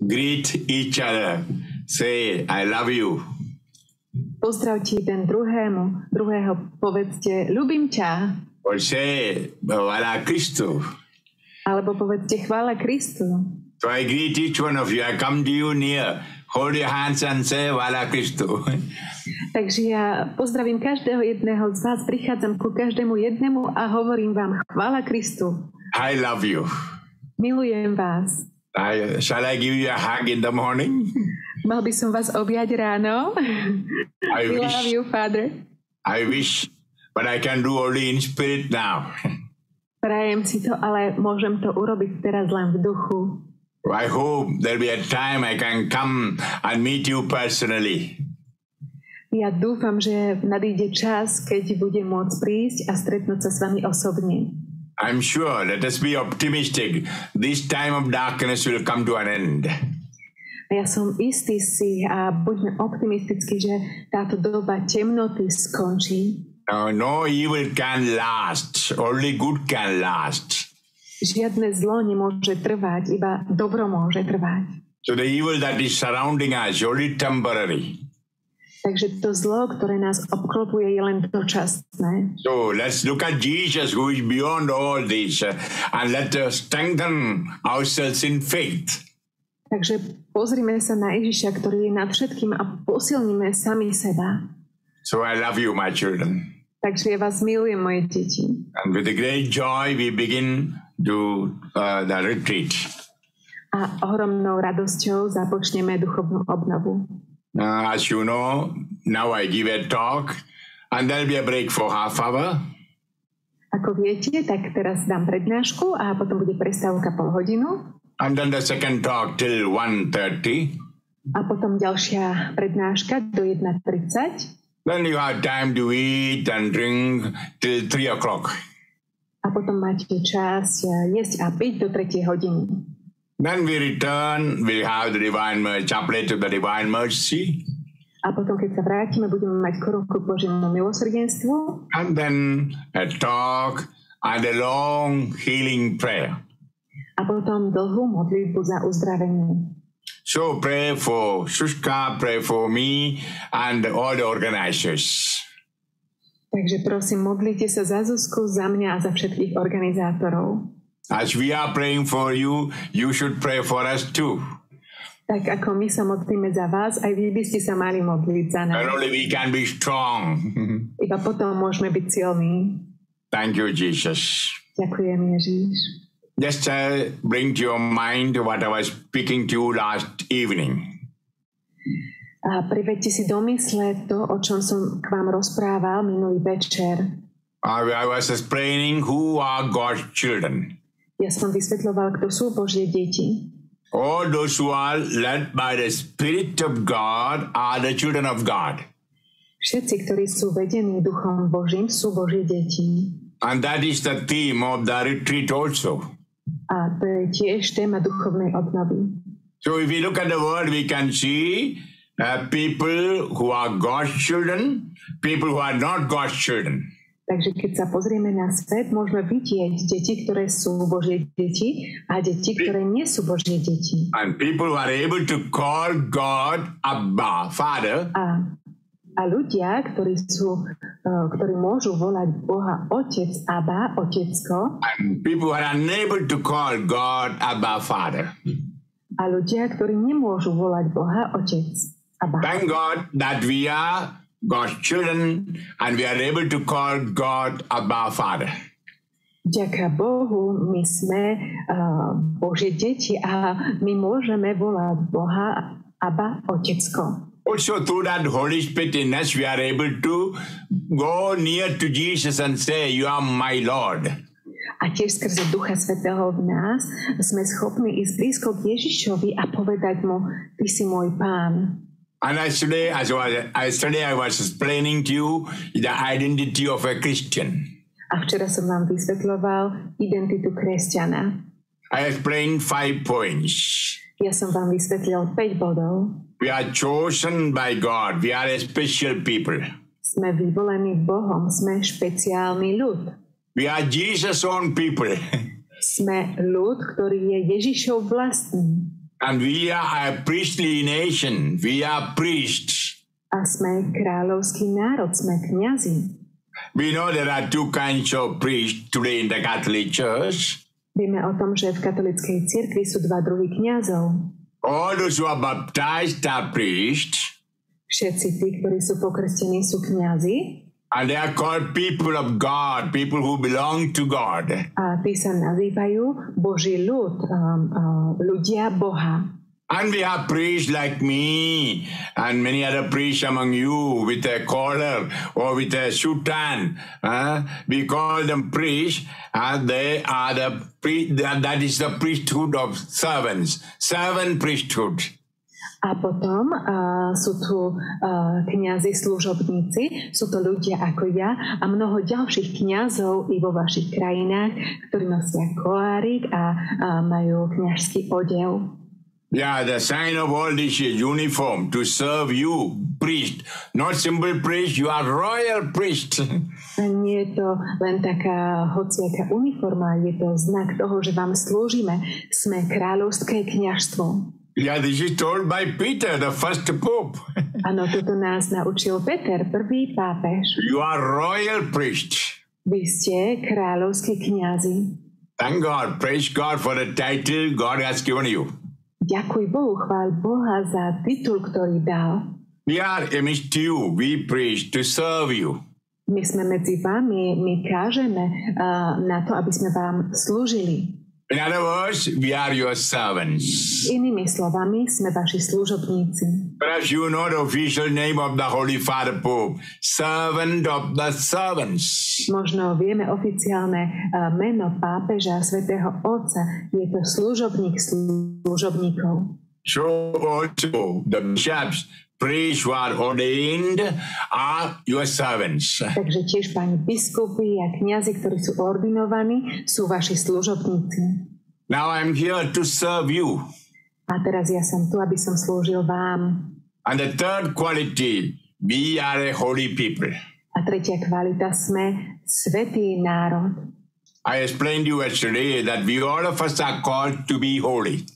Greet each other. Say, I love you. Pozdravte jeden druhému, druhého povedzte, ľubím ťa, Or say, Vala Christu. alebo povedzte, chvála Kristu. So I greet each one of you. I come to you near. Hold your hands and say, Vala Christu. Takže ja pozdravím každého jedného z vás, prichádzam ku každému jednému a hovorím vám, chvála Kristu. I love you. Milujem vás. I, shall I give you a hug in the morning? Mal by som vás objať ráno. I We love wish, you, Father. I wish, but I can do only in spirit now. Prajem si to, ale môžem to urobiť teraz len v duchu. I hope there'll be a time I can come and meet you personally. Ja dúfam, že nadíde čas, keď budem môcť prísť a stretnúť sa s vami osobne. I'm sure, let us be optimistic. This time of darkness will come to an end. A ja som istý si a buďme optimistickí, že táto doba temnoty skončí. Uh, no evil can last, only good can last. Žiadne zlo nemôže trvať, iba dobro môže trvať. So the evil that is surrounding us is only temporary. Takže to zlo, ktoré nás obklopuje, je len dočasné. So let's look at Jesus who is beyond all this uh, and let us strengthen ourselves in faith. Takže pozrime sa na Ježiša, ktorý je nad všetkým a posilníme sami seba. So I love you, my children. Takže ja vás milujem, moje deti. And with a great joy, we begin to uh, the retreat. A ohromnou radosťou započneme duchovnú obnovu. Uh, as you know, now I give a talk, and there'll be a break for half hour. Ako viete, tak teraz dám prednášku a potom bude prestávka pol hodinu. And then the second talk till 1.30. A potom ďalšia prednáška do 1.30. Then you have time to eat and drink till 3 o'clock. A potom máte čas eh, jesť a piť do 3 hodiny. Then we return, we have the divine mercy, chaplet to the divine mercy. A potom, keď sa vrátime, budeme mať korunku k Božiemu milosrdenstvu And then a talk and a long healing prayer. a potom dlhú modlitbu za uzdravenie. So pray for Shushka, pray for me and all the organizers. Takže prosím, modlite sa za Zuzku, za mňa a za všetkých organizátorov. As we are praying for you, you should pray for us too. Tak ako my sa modlíme za vás, aj vy by ste sa mali modliť za And nás. only we can be strong. Iba potom môžeme byť silní. Thank you, Jesus. Ďakujem, Ježíš. Just uh, bring to your mind what I was speaking to you last evening. A privedte si do mysle to, o čom som k vám rozprával minulý večer. I I was explaining who are God's children. Ja som vysvetľoval, kto sú Božie deti. All those who are led by the Spirit of God are the children of God. Všetci, ktorí sú vedení Duchom Božím, sú Božie deti. And that is the theme of the retreat also. A to je tiež téma duchovnej obnovy. So if we look at the world, we can see uh, people who are God's children, people who are not God's children. Takže keď sa pozrieme na svet, môžeme vidieť deti, ktoré sú Božie deti a deti, ktoré nie sú Božie deti. And people who are able to call God Abba, Father, A, a ľudia, ktorí, sú, uh, ktorí môžu volať Boha Otec, Abba, Otecko, and people who are unable to call God Abba, Father. a ľudia, ktorí nemôžu volať Boha Otec, Abba. Thank God that we are God's children and we are able to call God Abba, Father. Ďaká Bohu, my sme uh, Božie deti a my môžeme volať Boha Abba, Otecko. Also, through that Holy Spirit in us, we are able to go near to Jesus and say, You are my Lord. A tiež skrze Ducha Svetého v nás sme schopní ísť blízko k Ježišovi a povedať mu, Ty si môj pán. And yesterday, as well, yesterday I was explaining to you the identity of a Christian. A včera som vám vysvetľoval identitu kresťana. I explained five points. Ja som vám vysvetlil 5 bodov. We are chosen by God. We are a special people. Sme vyvolení Bohom, sme špeciálny ľud. We are Jesus' own people. Sme ľud, ktorý je Ježišov vlastný. And we are a priestly nation. We are priests. A sme kráľovský národ, sme kňazi. We know there are two kinds of priests today in the Catholic Church. Vieme o tom, že v katolickej cirkvi sú dva druhy kňazov. All those who are baptized are priests, Všetci tí, ktorí sú pokrstení, sú kňazi and they are called people of God, people who belong to God. a tí sa nazývajú Boží ľud, um, uh, ľudia Boha. And we have priests like me and many other priests among you with a collar or with a sutan. huh? we call them priests and they are the pri- that is the priesthood of servants, servant priesthood. A potom uh, sú tu uh, kňazi služobníci, sú to ľudia ako ja a mnoho ďalších kňazov i vo vašich krajinách, ktorí nosia kolárik a, a majú kňažský odev. Yeah, the sign of all this is uniform to serve you, priest. Not simple priest, you are royal priest. Nie je to len taká hociaká uniforma, je to znak toho, že vám slúžime. Sme kráľovské kňažstvo. Yeah, this is told by Peter, the first pope. Áno, toto nás naučil Peter, prvý pápež. you are royal priest. Vy ste kráľovskí kňazi. Thank God, praise God for the title God has given you. Ďakuj Bohu, chváľ Boha za titul, ktorý dal. We are amidst you, we preach to serve you. My sme medzi vami, my kážeme uh, na to, aby sme vám slúžili. In other words, we are your servants. Inými slovami, sme vaši služobníci. Perhaps you know the official name of the Holy Father Pope, servant of the servants. Možno vieme oficiálne uh, meno pápeža svätého Otca. Je to služobník služobníkov. So also the bishops, priests who are ordained are your servants. Takže tiež pani biskupy a kňazi, ktorí sú ordinovaní, sú vaši služobníci. Now I'm here to serve you. A teraz ja som tu, aby som slúžil vám. And the third quality, we are a holy people. A tretia kvalita sme svetý národ. I explained to you yesterday that we all of us are called to be holy.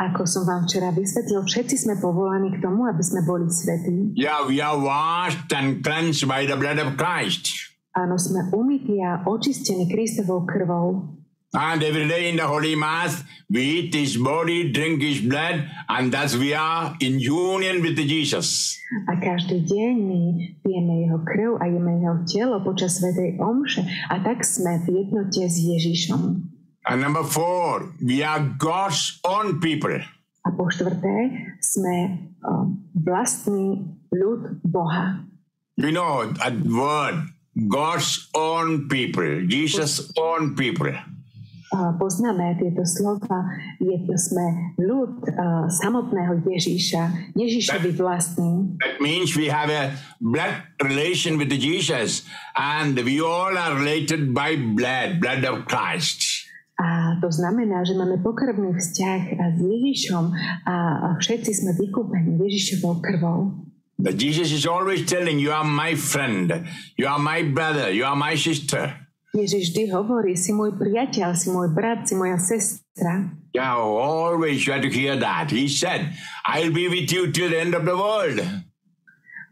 Ako som vám včera vysvetlil, všetci sme povolaní k tomu, aby sme boli svetí. Yeah, we are washed and cleansed by the blood of Christ. Áno, sme umytí a očistení Kristovou krvou. And every day in the Holy Mass, we eat His body, drink His blood, and thus we are in union with Jesus. A každý deň my pijeme jeho krv a jeme jeho telo počas Svetej Omše a tak sme v jednote s Ježišom. And number four, we are God's own people. A po štvrté, sme um, o, vlastný ľud Boha. You know that word, God's own people, Jesus' own people. A poznáme tieto slova, je to sme ľud a, samotného Ježíša, Ježíšovi vlastný. That means we have a blood relation with Jesus, and we all are related by blood, blood of Christ. A to znamená, že máme pokrvný vzťah s Ježišom a všetci sme vykúpení Ježišovou krvou. But Jesus is always telling, You are my friend, you are my brother, you are my sister. Ježiš vždy hovorí, si môj priateľ, si môj brat, si moja sestra. Yeah, always you have to hear that. He said, I'll be with you till the end of the world.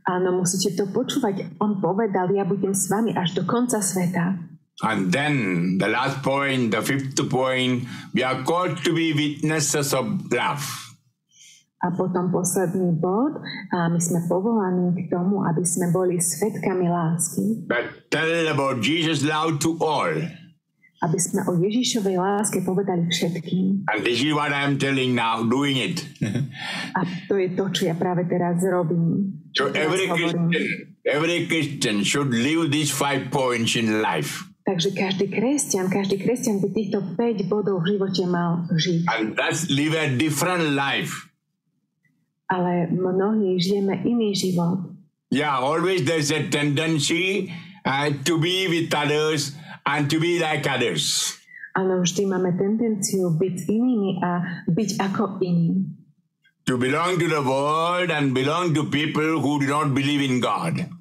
Áno, musíte to počúvať. On povedal, ja budem s vami až do konca sveta. And then the last point, the fifth point, we are called to be witnesses of love. A potom posledný bod, a my sme povolaní k tomu, aby sme boli svetkami lásky. But tell about Jesus' love to all. Aby sme o Ježišovej láske povedali všetkým. And this is what I'm telling now, doing it. A to je to, čo ja práve teraz robím. so every. Christian, every Christian should live these five points in life. Takže každý kresťan, každý kresťan by týchto 5 bodov v živote mal žiť. And thus live a different life. Ale mnohí žijeme iný život. Yeah, always there's a tendency uh, to be with others and to be like others. Áno, vždy máme tendenciu byť inými a byť ako iní. To belong to the world and belong to people who do not believe in God.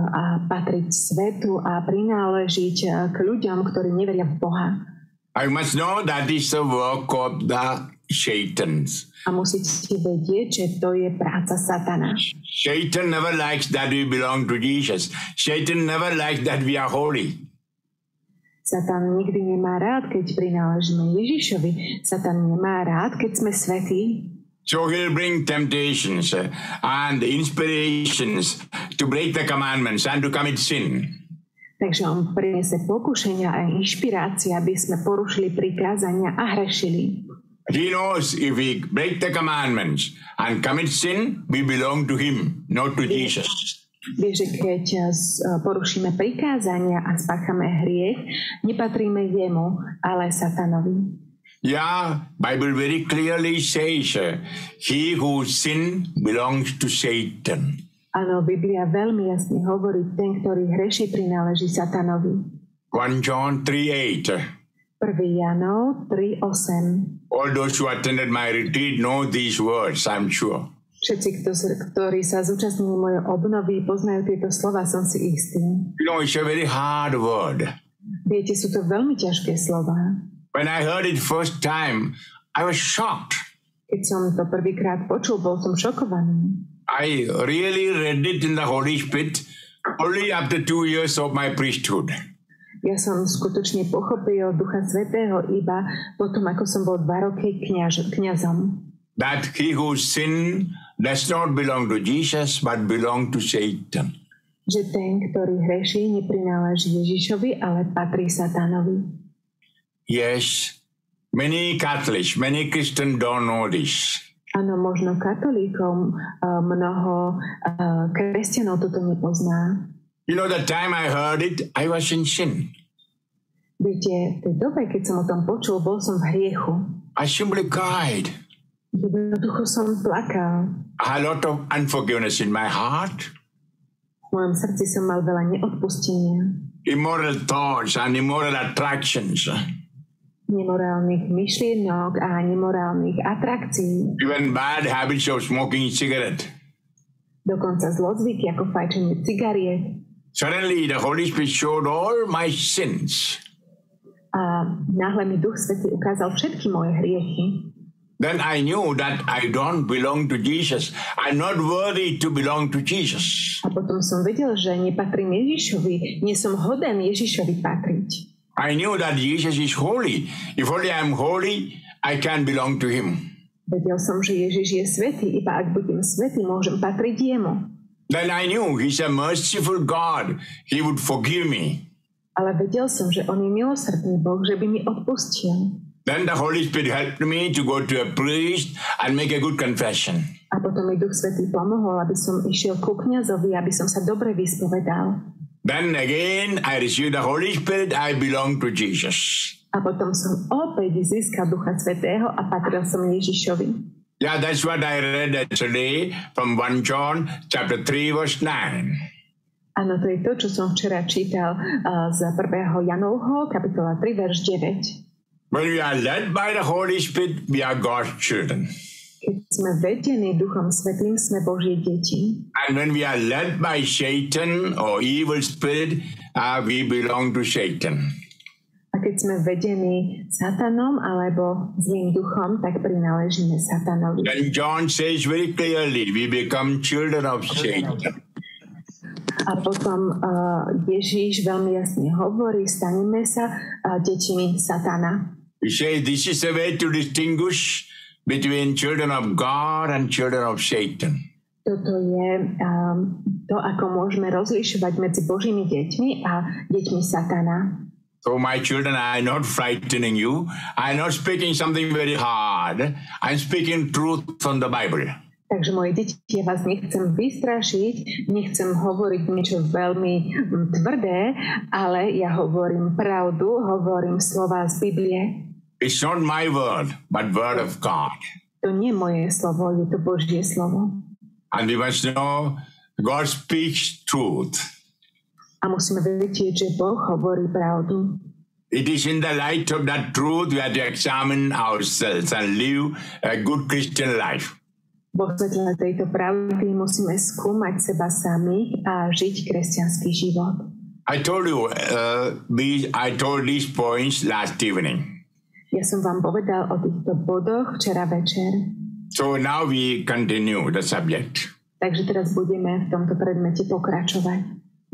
A patriť svetu a prináležiť eh, k ľuďom, ktorí neveria v Boha. I must know that is the work of the Satan's. A musíte vedieť, že to je práca Satana. Satan never likes that we belong to Jesus. Satan never likes that we are holy. Satan nikdy nemá rád, keď prináležíme Ježišovi. Satan nemá rád, keď sme svetí. So he'll bring temptations uh, and inspirations to break the commandments and to commit sin. Takže on priniesie pokušenia a inšpirácie, aby sme porušili prikázania a hrešili. He knows if we break the commandments and commit sin, we belong to him, not to Jesus. Vie, že keď s- eh, porušíme prikázania a spáchame hriech, nepatríme jemu, ale satanovi. Yeah, Bible very clearly says, uh, he who sin belongs to Satan. Áno, Biblia veľmi jasne hovorí, ten, ktorý hreší, prináleží satanovi. 1 John 3 8. 1. Janov 3.8 All those who attended my retreat know these words, I'm sure. Všetci, kto- ktorí sa zúčastnili mojej obnovy, poznajú tieto slova, som si istý. You know, it's a very hard word. Viete, sú to veľmi ťažké slova. When I heard it first time, I was shocked. Keď som to prvýkrát počul, bol som šokovaný. I really read it in the Holy Spirit only after two years of my priesthood. Ja som skutočne pochopil Ducha Svetého iba potom, ako som bol dva roky kňaž, kňazom. That he who sin does not belong to Jesus, but belong to Satan. Že ten, ktorý hreší, neprináleží Ježišovi, ale patrí satanovi. Yes, many Catholics, many Christians don't know this. Áno, možno katolíkom eh, mnoho eh, kresťanov toto nepozná. You know, the time I heard it, I was in sin. Viete, v tej dobe, keď som o tom počul, bol som v hriechu. I simply cried. Jednoducho som plakal. I had a lot of unforgiveness in my heart, V mojom srdci som mal veľa neodpustenia, immoral thoughts and immoral attractions. Nemorálnych myšlienok a nemorálnych atrakcií, Even bad habits of smoking cigarette. dokonca zlozvyky ako fajčenie cigariet. Suddenly, the Holy Spirit showed all my sins. A náhle mi Duch Svetý ukázal všetky moje hriechy. Then I knew that I don't belong to Jesus. I'm not worthy to belong to Jesus. A potom som vedel, že nepatrím Ježišovi, nie som hoden Ježišovi patriť. I knew that Jesus is holy. If only I'm holy, I can belong to Him. Vedel som, že Ježiš je svetý, iba ak budem svetý, môžem patriť jemu. Then I knew He's a merciful God. He would forgive me. Ale vedel som, že on je milosrdný Boh, že by mi odpustil. Then the Holy Spirit helped me to go to a priest and make a good confession. A potom mi Duch Svetý pomohol, aby som išiel ku kniazovi, aby som sa dobre vyspovedal. Then again, I received the Holy Spirit. I belong to Jesus. A potom som opäť získal Ducha Svetého a patril som Ježišovi. Yeah, that's what I read yesterday from 1 John chapter 3 verse 9. Áno, to je to, čo som včera čítal uh, z 1. Janovho, kapitola 3, verš 9. When we are led by the Holy Spirit, we are God's children. Keď sme vedení Duchom Svetým, sme Božie deti. And when we are led by Satan or evil spirit, uh, we belong to Satan. A keď sme vedení Satanom alebo zlým duchom, tak prináležíme Satanovi. Then John says very clearly, we become children of Satan. A potom uh, Ježíš veľmi jasne hovorí, staneme sa uh, deťmi Satana. He says this is the way to distinguish between children of God and children of Satan. Toto je um, to, ako môžeme rozlišovať medzi Božími deťmi a deťmi Satana. So, my children, I'm not frightening you. I'm not speaking something very hard. I'm speaking truth from the Bible. Takže moje deti, ja vás nechcem vystrašiť, nechcem hovoriť niečo veľmi tvrdé, ale ja hovorím pravdu, hovorím slova z Biblie. It's not my word, but word of God. To nie moje slovo, je to Božie slovo. And we must know God speaks truth. A musíme vedieť, že Boh hovorí pravdu. It is in the light of that truth we have to examine ourselves and live a good Christian life. Vo svetle tejto pravdy musíme skúmať seba samých a žiť kresťanský život. I told you, uh, these, I told these points last evening. Ja som vám povedal o týchto bodoch včera večer. So now we continue the subject. Takže teraz budeme v tomto predmete pokračovať.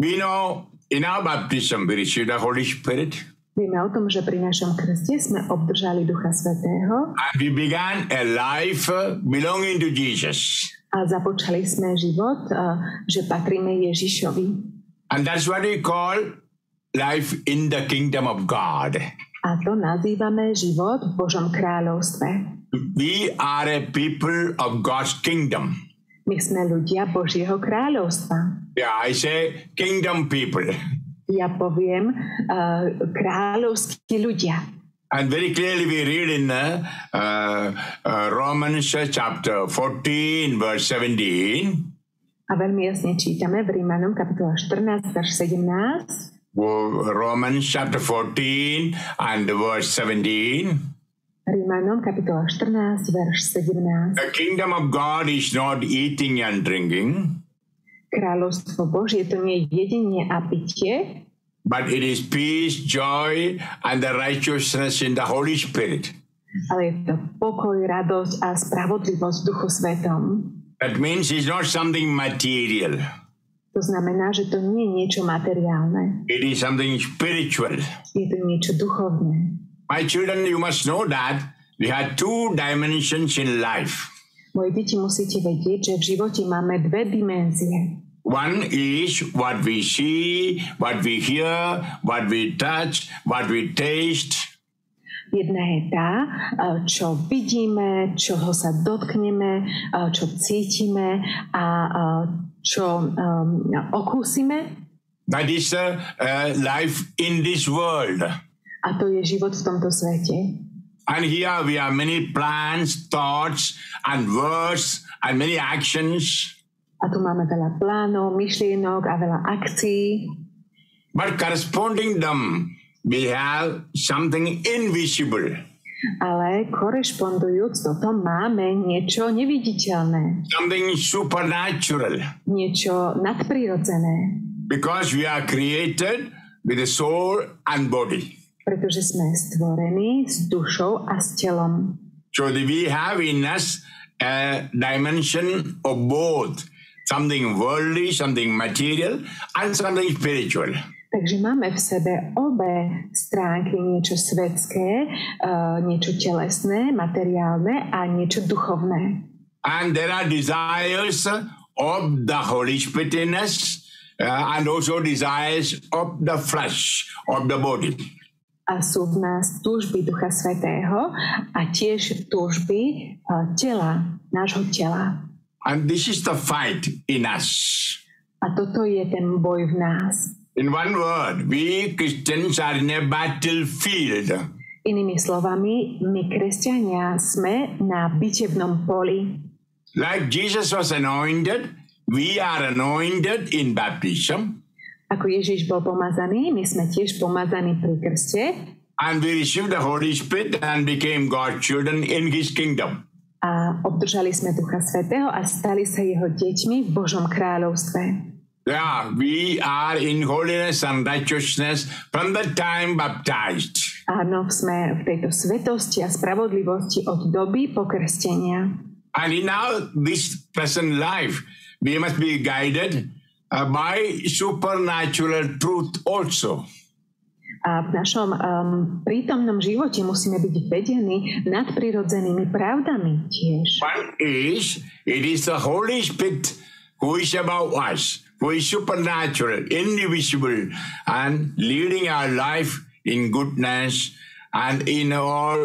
We know in our baptism we receive the Holy Spirit Vieme o tom, že pri našom krste sme obdržali Ducha Svetého and we began a life uh, belonging to Jesus. a započali sme život, a, že patríme Ježišovi. And that's what we call life in the kingdom of God. A to nazývame život v Božom kráľovstve. We are a people of God's kingdom. My sme ľudia Božieho kráľovstva. Yeah, I say kingdom people. Ja poviem uh, kráľovskí ľudia. And very clearly we read in uh, uh, Romans chapter 14, verse 17. A veľmi jasne čítame v Rímanom kapitola 14, verš 17. Romans chapter 14 and verse 17. Rímanom kapitola 14, verš 17. The kingdom of God is not eating and drinking, Kráľovstvo Božie to nie je jedenie a pitie, but it is peace, joy, and the righteousness in the Holy Spirit. ale je to pokoj, radosť a spravodlivosť v Duchu Svetom. That means it's not something material. To znamená, že to nie je niečo materiálne. It is something spiritual. Je to niečo duchovné. My children, you must know that we have two dimensions in life. Moje deti musíte vedieť, že v živote máme dve dimenzie. One is what we see, what we hear, what we touch, what we taste. Jedna je tá, eh, čo vidíme, čoho sa dotkneme, eh, čo cítime a eh, čo um, okúsime. That is uh, life in this world. A to je život v tomto svete. And here we have many plans, thoughts, and words, and many actions. A tu máme veľa plánov, myšlienok a veľa akcií. But corresponding them, we have something invisible. Ale korešpondujúc toto máme niečo neviditeľné, something supernatural niečo nadprirodzené, because we are created with a soul and body. pretože sme stvorení s dušou a s telom. So we have in us a dimension of both something worldly, something material, and something spiritual. Takže máme v sebe obe stránky, niečo svetské, eh, niečo telesné, materiálne a niečo duchovné. And there are desires of the Holy Spirit in us, uh, and also desires of the flesh, of the body. A sú v nás túžby Ducha Svetého a tiež túžby eh, tela, nášho tela. And this is the fight in us. A toto je ten boj v nás. In one word, we Christians are in a battlefield. Inými slovami, my kresťania sme na bitevnom poli. Like Jesus was anointed, we are anointed in baptism, Ako Ježiš bol pomazaný, my sme tiež pomazaní pri krste and we received the Holy Spirit and became God's children in His kingdom. a obdržali sme Ducha Svetého a stali sa jeho deťmi v Božom kráľovstve. Yeah, we are in holiness and righteousness from the time baptized. Áno, sme v tejto svetosti a spravodlivosti od doby pokrstenia. And in our this present life, we must be guided uh, by supernatural truth also. A v našom um, prítomnom živote musíme byť vedení nadprirodzenými pravdami tiež. One is, it is the Holy Spirit who is above us, who is supernatural, indivisible, and leading our life in goodness and in all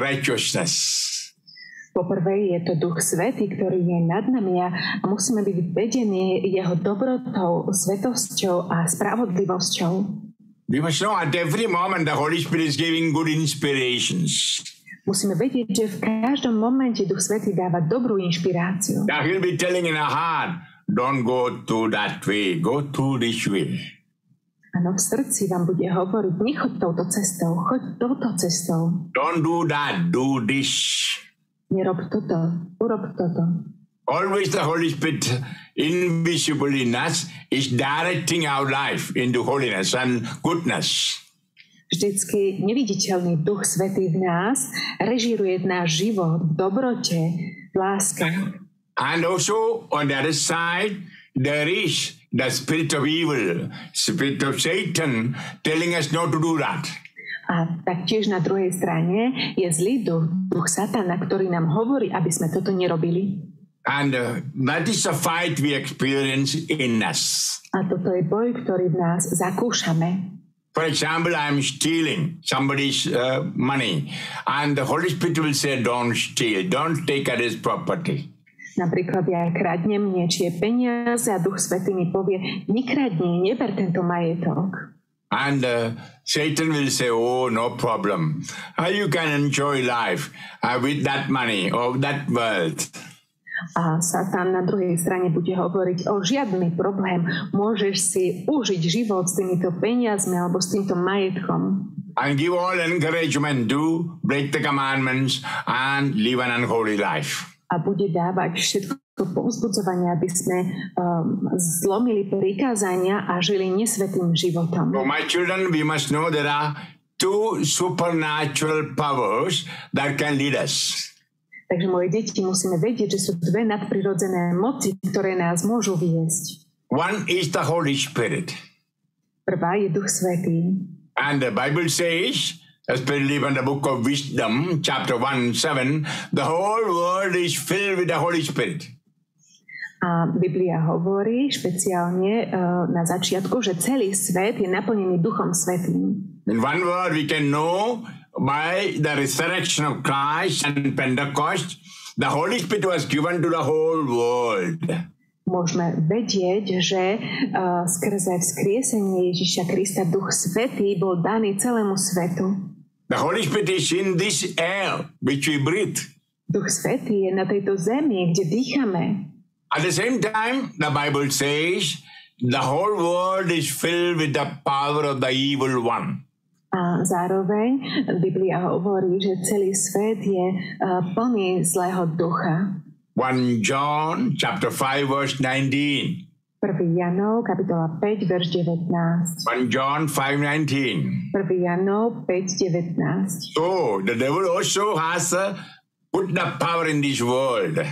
righteousness. Poprvé je to Duch Svetý, ktorý je nad nami a musíme byť vedení jeho dobrotou, svetosťou a spravodlivosťou. We must know at every moment the Holy Spirit is giving good inspirations. Musíme vedieť, že v každom momente Duch Svetý dáva dobrú inšpiráciu. Now he'll be telling in our heart, don't go to that way, go to this way. Áno, v srdci vám bude hovoriť, nechoď touto cestou, choď touto cestou. Don't do that, do this. Nerob toto, urob toto. Always the Holy Spirit, invisible in us, is directing our life into holiness and goodness. Vždycky neviditeľný Duch Svetý v nás režíruje náš život v dobrote, v láske. And also on the other side, there is the spirit of evil, spirit of Satan telling us not to do that. A taktiež na druhej strane je zlý duch, duch satana, ktorý nám hovorí, aby sme toto nerobili. And uh, that is a fight we experience in us. A toto je boj, ktorý v nás zakúšame. For example, I'm stealing somebody's uh, money, and the Holy Spirit will say, Don't steal, don't take others' property. Napríklad ja kradnem niečie peniaze a Duch Svetý mi povie, nekradni, neber tento majetok. And uh, Satan will say, Oh, no problem. Uh, you can enjoy life uh, with that money or that wealth. A Satan na druhej strane bude hovoriť o žiadny problém. Môžeš si užiť život s týmito peniazmi alebo s týmto majetkom. And give all encouragement to break the commandments and live an unholy life. A bude dávať všetko povzbudzovanie, aby sme um, zlomili prikázania a žili nesvetým životom. For my children, we must know there are two supernatural powers that can lead us. Takže moje deti musíme vedieť, že sú dve nadprirodzené moci, ktoré nás môžu viesť. One is the Holy Spirit. Prvá je Duch Svetý. And the Bible says, especially in the book of Wisdom, chapter 1, 7, the whole world is filled with the Holy Spirit. A Biblia hovorí špeciálne uh, na začiatku, že celý svet je naplnený Duchom Svetým. In one word, we can know by the resurrection of Christ and Pentecost, the Holy Spirit was given to the whole world. Môžeme vedieť, že uh, skrze vzkriesenie Ježiša Krista Duch Svetý bol daný celému svetu. The Holy Spirit is in this air which we breathe. Duch Svetý je na tejto zemi, kde dýchame. At the same time, the Bible says the whole world is filled with the power of the evil one. A zároveň Biblia hovorí, že celý svet je uh, plný zlého ducha. 1 John chapter 5 verse 19. 1. Janov, kapitola 5, verš 19. 1 John 5:19. 1. Janov 5, 19. So the devil also has uh, put the power in this world.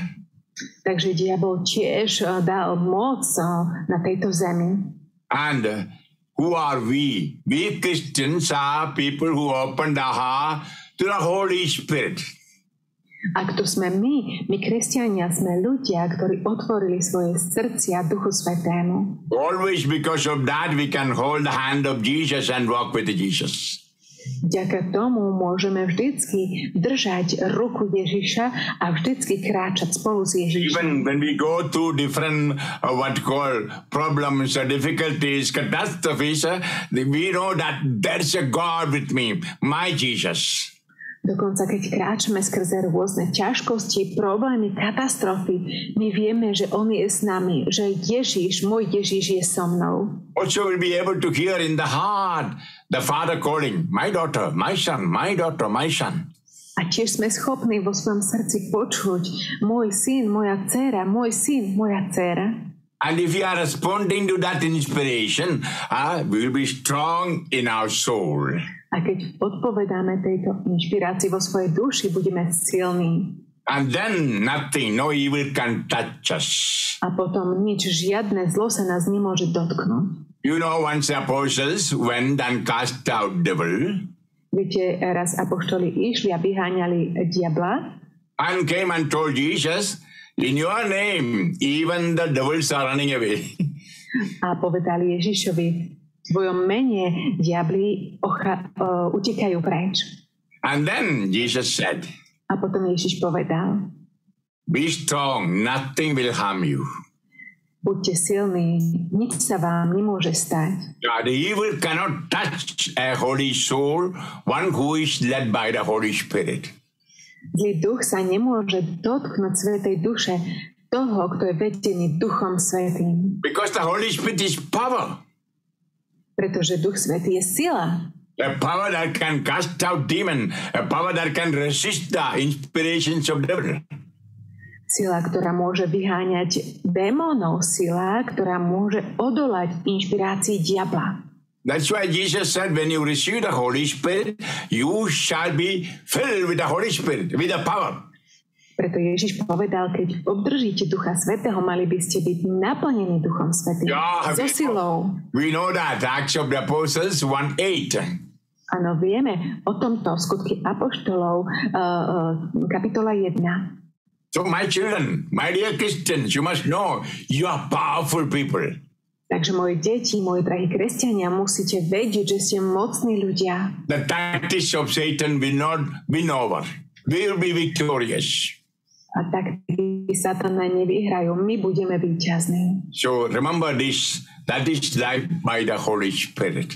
Takže diabol tiež uh, dal moc uh, na tejto zemi. And uh, who are we? We Christians are people who open the heart to the Holy Spirit. A kto sme my? My kresťania sme ľudia, ktorí otvorili svoje srdcia Duchu Svetému. Always because of that we can hold the hand of Jesus and walk with Jesus. Vďaka tomu môžeme vždycky držať ruku Ježiša a vždycky kráčať spolu s Ježišom. Even when we go through different uh, what call problems, uh, difficulties, catastrophes, uh, we know that there's a God with me, my Jesus. Dokonca keď kráčame skrze rôzne ťažkosti, problémy, katastrofy, my vieme, že On je s nami, že Ježiš, môj Ježiš je so mnou. Also will be able to hear in the heart the Father calling, my daughter, my son, my daughter, my son. A tiež sme schopní vo svojom srdci počuť môj syn, moja dcera, môj syn, moja dcera. And if we are responding to that inspiration, uh, we will be strong in our soul. A keď odpovedáme tejto inšpirácii vo svojej duši, budeme silní. And then nothing, no evil can touch us. A potom nič, žiadne zlo sa nás nemôže dotknúť. You know, once the apostles went and cast out devil Viete, raz apoštoli išli a vyháňali diabla and came and told Jesus, in your name, even the devils are running away. a povedali Ježišovi, v tvojom mene diabli ocha, o, utekajú preč. and then Jesus said, A potom Ježiš povedal, be strong, nothing will harm you. buďte silní, nič sa vám nemôže stať. Uh, the evil cannot touch a holy soul, one who is led by the Holy Spirit. Zlý duch sa nemôže dotknúť svetej duše toho, kto je vedený duchom svetým. Because the Holy Spirit is power. Pretože duch svetý je sila. A power that can cast out demon, a power that can resist the inspirations of devil. Sila, ktorá môže vyháňať démonov. Sila, ktorá môže odolať inšpirácii diabla. That's why Jesus said, when you receive the Holy Spirit, you shall be filled with the Holy Spirit, with the power. Preto Ježiš povedal, keď obdržíte Ducha Svetého, mali by ste byť naplnení Duchom Svetým. Ja, so silou. We know that Acts of the Apostles 1 8. Áno, vieme o tomto skutky Apoštolov, uh, uh, kapitola 1. So, my children, my dear Christians, you must know you are powerful people. Takže moje deti, moji drahí kresťania, musíte vedieť, že ste mocní ľudia. The tactics of Satan will not win over. We will be victorious. A tak satana nevyhrajú, my budeme víťazní. So remember this, that is life by the Holy Spirit.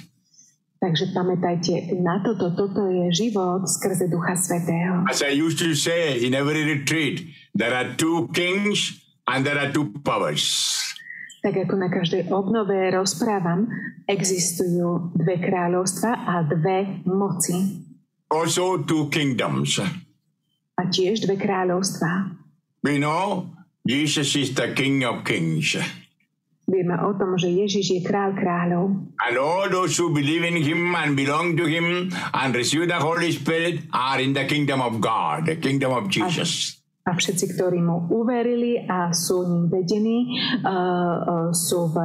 Takže pamätajte na toto, toto je život skrze Ducha Svetého. As I used to say in every retreat, there are two kings and there are two powers. Tak ako na každej obnove rozprávam, existujú dve kráľovstva a dve moci. Also two kingdoms. A tiež dve kráľovstva. We know Jesus is the King of Kings. Vieme o tom, že Ježiš je kráľ kráľov. And all those who believe in him and belong to him and receive the Holy Spirit are in the kingdom of God, the kingdom of Jesus. A všetci, ktorí mu uverili a sú ním vedení, uh, uh, sú v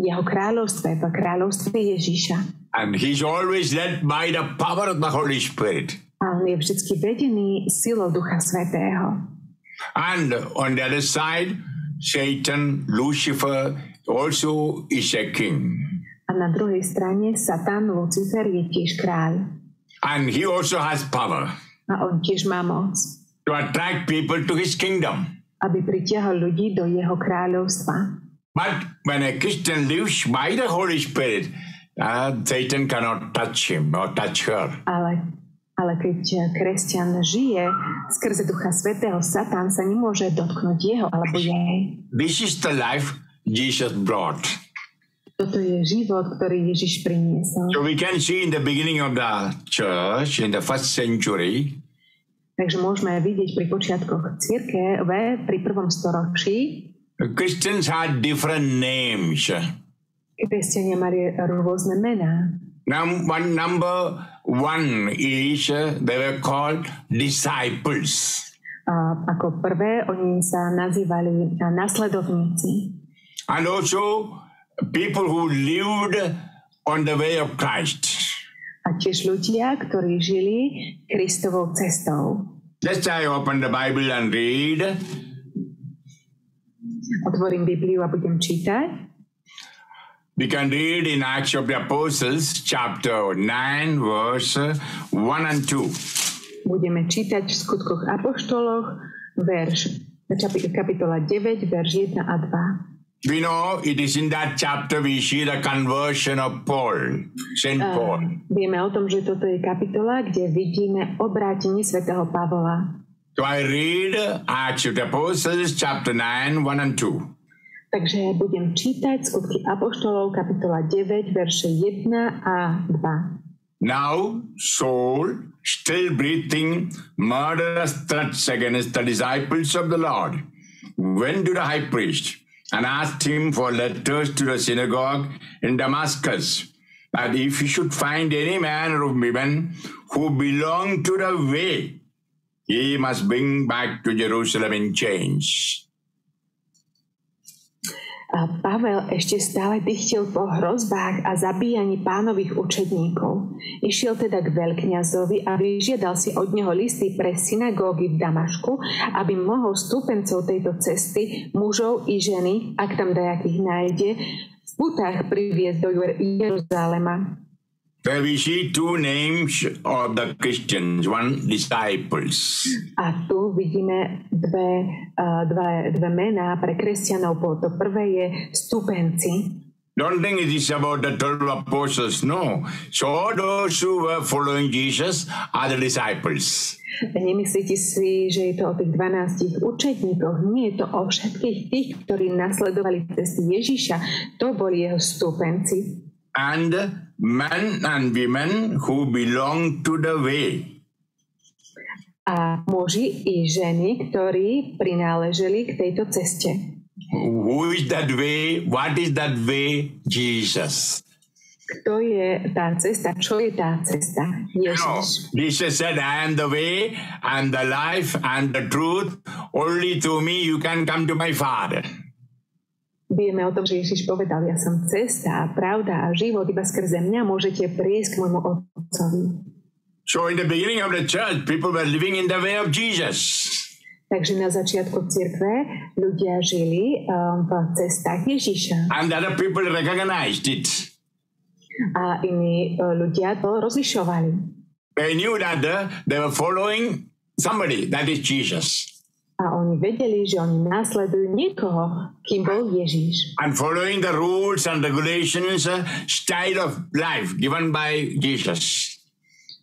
jeho kráľovstve, v kráľovstve Ježiša. And he's always led by the power of the Holy Spirit. A on je vždy vedený silou Ducha Svetého. And on the other side, Satan, Lucifer also is a king. A na druhej strane Satan, Lucifer je tiež kráľ. And he also has power A on tiež má moc, to attract people to his kingdom. aby pritiahol ľudí do jeho kráľovstva. But when a Christian lives by the Holy Spirit, uh, Satan cannot touch him or touch her. Ale, ale keď kresťan žije skrze Ducha Svetého, Satan sa nemôže dotknúť jeho alebo jej. This is the life Jesus brought. Toto je život, ktorý Ježiš priniesol. So we can see in the beginning of the church, in the first century, Takže môžeme vidieť pri počiatkoch církeve, pri prvom storočí, Christians had different names. kresťania mali rôzne mená. Num- one number one is uh, they were called disciples. A ako prvé, oni sa nazývali a, nasledovníci. And also people who lived on the way of Christ. A tiež ľudia, ktorí žili Kristovou cestou. Let's I open the Bible and read Otvorím Bibliu a budem čítať. We can read in Acts of the Apostles, chapter 9, verse 1 and 2. Budeme čítať v skutkoch Apoštoloch, verš, kapitola 9, verš 1 a 2. We know it is in that chapter we see the conversion of Paul, St. Eh, Paul. Vieme o tom, že toto je kapitola, kde vidíme obrátenie svätého Pavla. So I read Acts of the Apostles, chapter 9, 1 and 2. Takže budem čítať skutky Apoštolov, kapitola 9, verše 1 a 2. Now Saul, still breathing murderous threats against the disciples of the Lord, went to the high priest and asked him for letters to the synagogue in Damascus, that if he should find any man or woman who belong to the way, he must bring back to Jerusalem in chains. Pavel ešte stále dychtil po hrozbách a zabíjaní pánových učedníkov. Išiel teda k veľkňazovi a vyžiadal si od neho listy pre synagógy v Damašku, aby mohol stúpencov tejto cesty, mužov i ženy, ak tam dajakých nájde, v putách priviesť do Jeruzalema. Where we see two names of the Christians, one disciples. A tu vidíme dve, uh, dve, dve mená pre kresťanov. To prvé je stúpenci. Don't think it is about the 12 apostles. No. So those who were following Jesus are the disciples. Nemyslíte si, že je to o tých 12 učetníkoch. Nie je to o všetkých tých, ktorí nasledovali cesty Ježiša. To boli jeho stúpenci. And men and women who belong to the way. A muži i ženy, ktorí prináleželi k tejto ceste. Who is that way? What is that way? Jesus. Kto je tá cesta? Čo je tá cesta? Ježiš. Jesus said, I am the way and the life and the truth. Only through me you can come to my Father. Vieme o tom, že Ježiš povedal, ja som cesta a pravda a život, iba skrze mňa môžete prísť k môjmu Otcovi. So in the beginning of the church, people were living in the way of Jesus. Takže na začiatku cirkve ľudia žili um, v cestách Ježiša And other people recognized it. a iní uh, ľudia to rozlišovali. They knew that uh, they were following somebody, that is Jesus. A oni vedeli, že oni následujú niekoho, kým bol Ježiš. And following the rules and regulations, uh, style of life given by Jesus.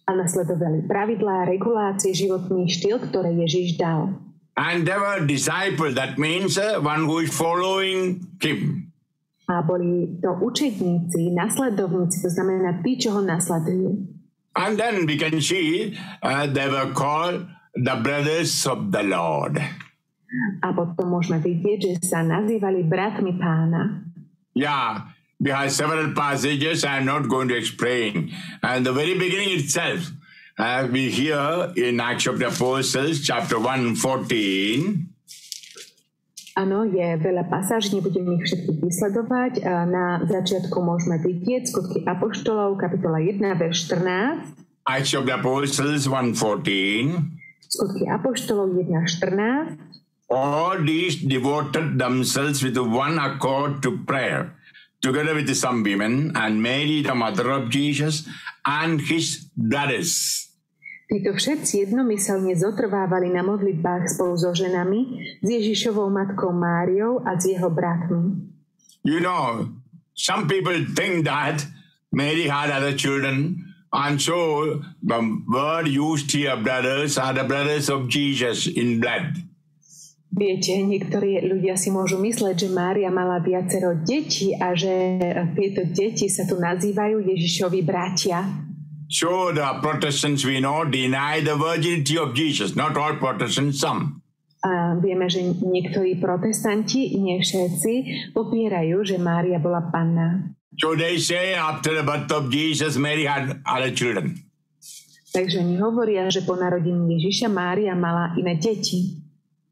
A nasledovali pravidlá, regulácie, životný štýl, ktoré Ježiš dal. And they were disciples, that means uh, one who is following him. A boli to učedníci, nasledovníci, to znamená tí, čo ho nasledujú. And then we can see uh, they were called the brothers of the Lord. A potom môžeme vidieť, že sa nazývali bratmi pána. Yeah, we have several passages I am not going to explain. And the very beginning itself, uh, we hear in Acts of the Apostles, chapter 1, 14, Áno, je veľa pasáží, nebudem ich všetkých vysledovať. Na začiatku môžeme vidieť skutky Apoštolov, kapitola 1, verš 14. Acts of the Apostles 1, 14. Skutky Apoštolov 1, 14. All these devoted themselves with one accord to prayer, together with some women, and Mary, the mother of Jesus, and his brothers. Títo všetci jednomyselne zotrvávali na modlitbách spolu so ženami, s Ježišovou matkou Máriou a s jeho bratmi. You know, some people think that Mary had other children, and so the word used here, brothers, are the brothers of Jesus in blood. Viete, niektorí ľudia si môžu mysleť, že Mária mala viacero detí a že tieto deti sa tu nazývajú Ježišovi bratia. So the Protestants we know deny the virginity of Jesus, not all Protestants, some. A vieme, že niektorí protestanti, nie všetci, popierajú, že Mária bola panna. Say after the birth of Jesus, Mary had other children. Takže oni hovoria, že po narodení Ježiša Mária mala iné deti.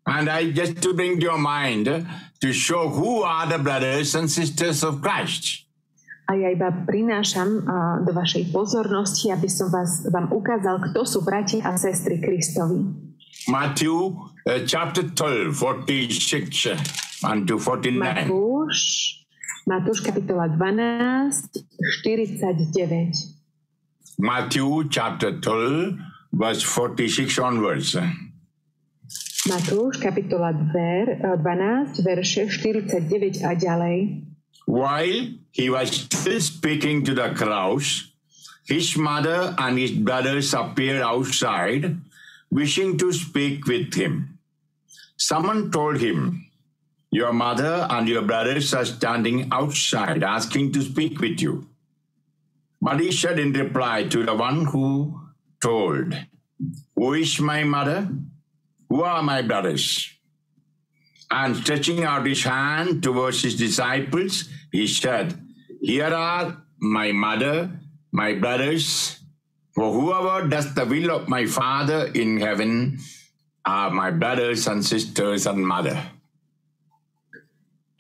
And I just to bring to your mind uh, to show who are the brothers and sisters of Christ. A ja iba prinášam a, do vašej pozornosti, aby som vás, vám ukázal, kto sú bratia a sestry Kristovi. Matthew uh, chapter 12, 46 uh, and to 49. Matúš, Matúš kapitola 12, 49. Matthew chapter 12, verse 46 onwards. Matúš kapitola 12, eh, verše 49 a ďalej. While he was still speaking to the crowds, his mother and his brothers appeared outside, wishing to speak with him. Someone told him, Your mother and your brothers are standing outside asking to speak with you. But he said in reply to the one who told, Who is my mother? Who are my brothers? And stretching out his hand towards his disciples, he said, Here are my mother, my brothers, for whoever does the will of my Father in heaven are my brothers and sisters and mother.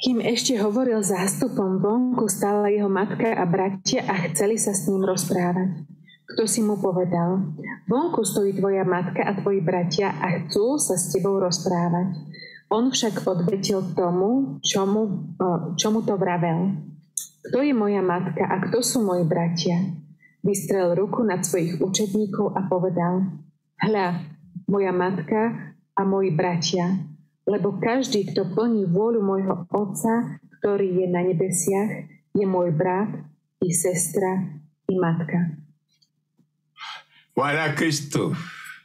Kým ešte hovoril zástupom, vonku stála jeho matka a bratia a chceli sa s ním rozprávať. Kto si mu povedal, vonku stojí tvoja matka a tvoji bratia a chcú sa s tebou rozprávať. On však odvetil tomu, čomu, o, čomu to vravel. Kto je moja matka a kto sú moji bratia? Vystrel ruku nad svojich učedníkov a povedal, hľa, moja matka a moji bratia, lebo každý, kto plní vôľu môjho Otca, ktorý je na nebesiach, je môj brat i sestra i matka. Chvála Kristu.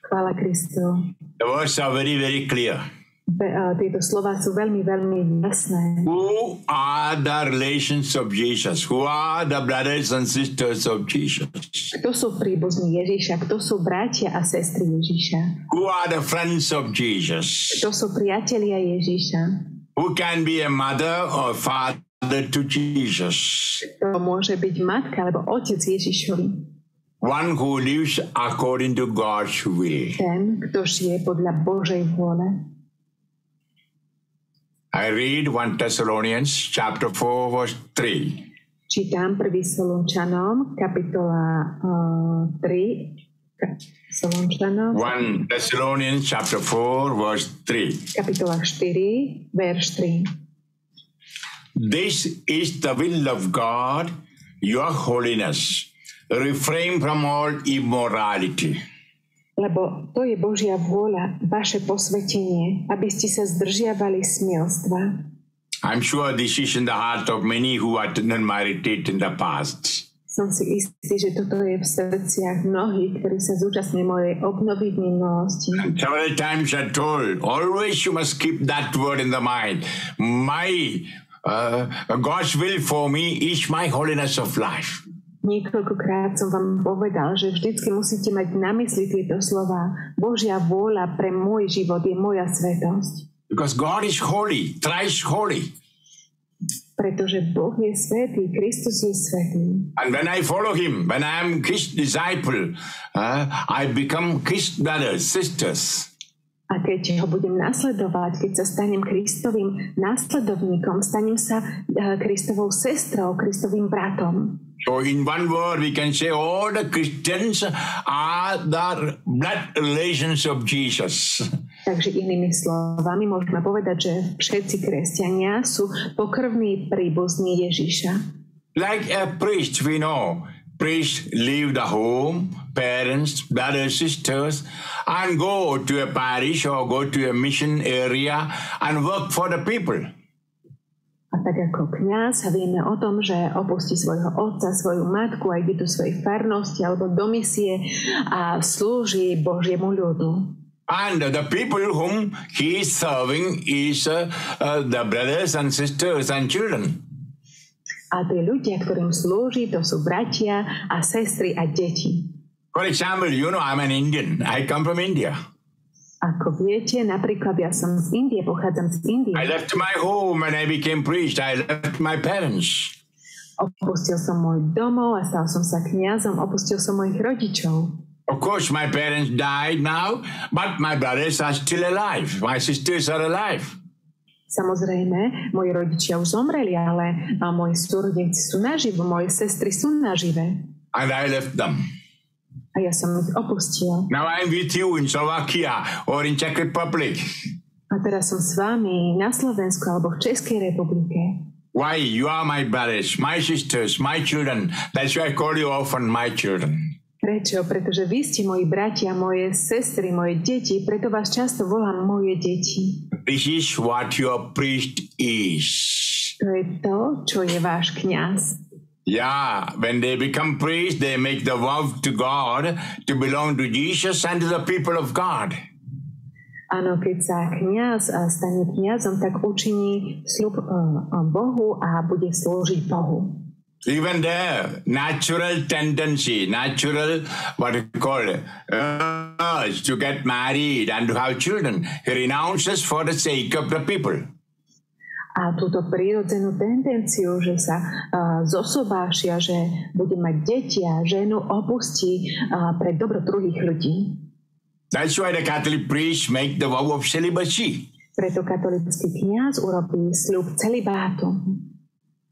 Chvála Kristu. The words are very, very clear. Tieto slova sú veľmi, veľmi jasné. Who are the relations of Jesus? Who are the brothers and sisters of Jesus? Kto sú príbuzní Ježíša? Kto sú bratia a sestry Ježíša? Who are the friends of Jesus? Kto sú priatelia Ježíša? Who can be a mother or father to Jesus. To môže byť matka alebo otec Ježišovi. One who lives according to God's will. Ten, kto žije podľa Božej vôle. I read 1 Thessalonians chapter 4 verse 3. Čítam 1. Solunčanom, kapitola uh, 3. Solunčanom, 1 Thessalonians chapter 4 verse 3. kapitola 4, verš 3. This is the will of God, your holiness. Refrain from all immorality. Lebo to je Božia vôľa, vaše posvetenie, aby ste sa zdržiavali. I'm sure this is in the heart of many who attended my retreat in the past. Som si istý, že toto je v srdciach mnohých, ktorí sa zúčastnili mojej obnovy minulosti. Several times I told, always you must keep that word in the mind. My uh, God's will for me is my holiness of life. Niekoľkokrát som vám povedal, že vždycky musíte mať na mysli tieto slova. Božia vôľa pre môj život je moja svetosť. Because God is holy, thrice holy. Pretože Boh je svetý, Kristus je svetý. And when I follow him, when I am his disciple, uh, I become his brothers, sisters. A keď ho budem nasledovať, keď sa stanem Kristovým následovníkom, stanem sa eh, Kristovou sestrou, Kristovým bratom. So, in one word, we can say all the Christians are the blood relations of Jesus. Takže inými slovami môžeme povedať, že všetci kresťania sú pokrvní príbuzní Ježiša. Like a priest, we know. Priests leave the home, parents, brothers, sisters, and go to a parish or go to a mission area and work for the people. A tak ako kňaz vieme o tom, že opustí svojho otca, svoju matku a ide do svojej farnosti alebo do misie a slúži Božiemu ľudu. And the people whom he is serving is uh, uh, the brothers and sisters and children. A tí ľudia, ktorým slúži, to sú bratia a sestry a deti. For example, you know, I'm an Indian. I come from India. Ako viete, napríklad ja som z Indie, pochádzam z Indie. I left my home when I became priest. I left my parents. Opustil som môj domov a stal som sa kňazom, opustil som mojich rodičov. Of course, my parents died now, but my brothers are still alive. My sisters are alive. Samozrejme, moji rodičia už zomreli, ale moji súrodenci sú naživo, moje sestry sú nažive. And I left them. A ja som ich opustil. Now I'm with you in Slovakia or in Czech Republic. A teraz som s vami na Slovensku alebo v Českej republike. Why? You are my brothers, my sisters, my children. That's why I call you often my children. Prečo? Pretože vy ste moji bratia, moje sestry, moje deti, preto vás často volám moje deti. This is what your priest is. To je to, čo je váš kňaz. Yeah, when they become priests, they make the vow to God to belong to Jesus and to the people of God. Áno, keď sa a stane kňazom, tak učiní sľub uh, uh, Bohu a bude slúžiť Bohu. Even there, natural tendency, natural, what you call it, urge to get married and to have children, he renounces for the sake of the people. A túto prírodzenú tendenciu, že sa uh, zosobášia, že bude mať deti a ženu, opustí uh, pre dobro druhých ľudí. That's why the Catholic priests make the vow of celibacy. Preto katolický kňaz urobí sľub celibátu.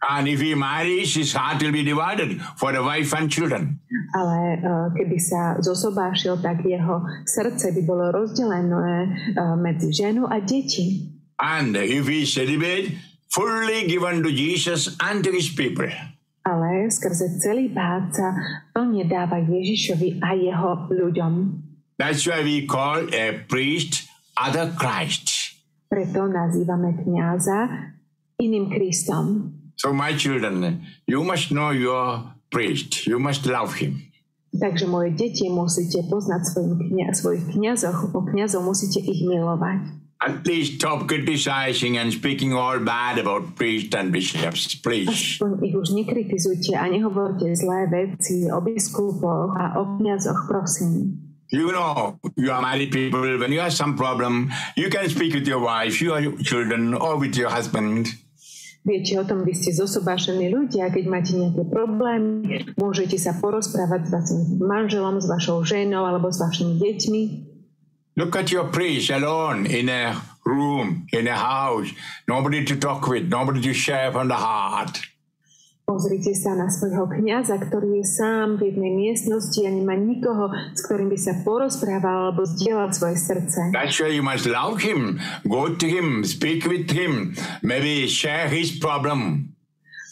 And if he marries, his heart will be divided for the wife and children. Ale uh, keby sa zosobášil, tak jeho srdce by bolo rozdelené uh, medzi ženu a deti. And if he celibate, fully given to Jesus and to his people. Ale skrze celý bát sa plne dáva Ježišovi a jeho ľuďom. That's why we call a priest other Christ. Preto nazývame kňaza iným Kristom. So, my children, you must know your priest. You must love him. Takže moje deti musíte poznať svojim kňa, svojich kňazov, o kňazov musíte ich milovať. At least stop criticizing and speaking all bad about priests and bishops, please. Ich už nekritizujte a nehovorte zlé veci o biskupoch a o kňazoch, prosím. You know, you are married people, when you have some problem, you can speak with your wife, your children, or with your husband. Viete o tom, vy ste zosobášení ľudia, keď máte nejaké problémy, môžete sa porozprávať s vašim manželom, s vašou ženou alebo s vašimi deťmi. Look at your priest alone in a room, in a house, nobody to talk with, nobody to share from the heart. Pozrite sa na svojho kniaza, ktorý je sám v jednej miestnosti a nemá nikoho, s ktorým by sa porozprával alebo zdieľal svoje srdce. That's why you must love him, go to him, speak with him, maybe share his problem.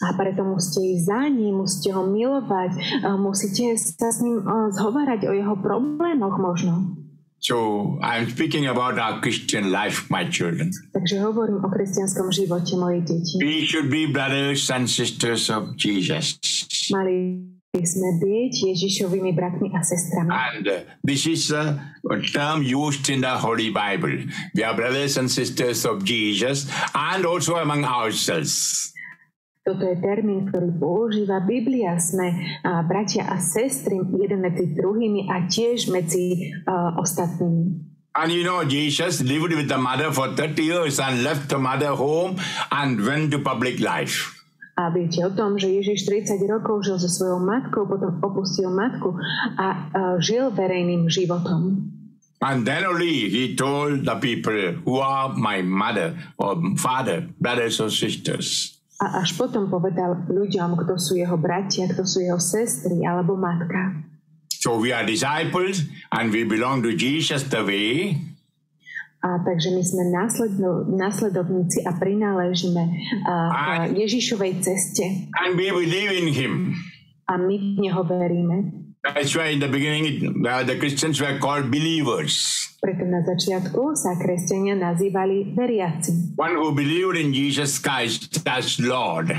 A preto musíte ísť za ním, musíte ho milovať, musíte sa s ním zhovárať o jeho problémoch možno. So I'm speaking about our Christian life, my children. Takže hovorím o kresťanskom živote mojich detí. We should be brothers and sisters of Jesus. Mali sme byť Ježišovými bratmi a sestrami. And uh, this is a, a term used in the Holy Bible. We are brothers and sisters of Jesus and also among ourselves. Toto je termín, ktorý používa Biblia. Sme a, bratia a sestry jeden medzi druhými a tiež medzi a, ostatnými. And you know, Jesus lived with the mother for 30 years and left the mother home and went to public life. A viete o tom, že Ježiš 30 rokov žil so svojou matkou, potom opustil matku a, a žil verejným životom. And then only he told the people who are my mother or father, brothers or sisters. A až potom povedal ľuďom, kto sú jeho bratia, kto sú jeho sestry alebo matka. So we are disciples and we belong to Jesus the way. A takže my sme následno, následovníci a prináležíme a, k Ježišovej ceste. And we believe in him. A my v Neho veríme. That's why in the beginning it, uh, the Christians were called believers. Preto na začiatku sa kresťania nazývali veriaci. One who believed in Jesus Christ as Lord.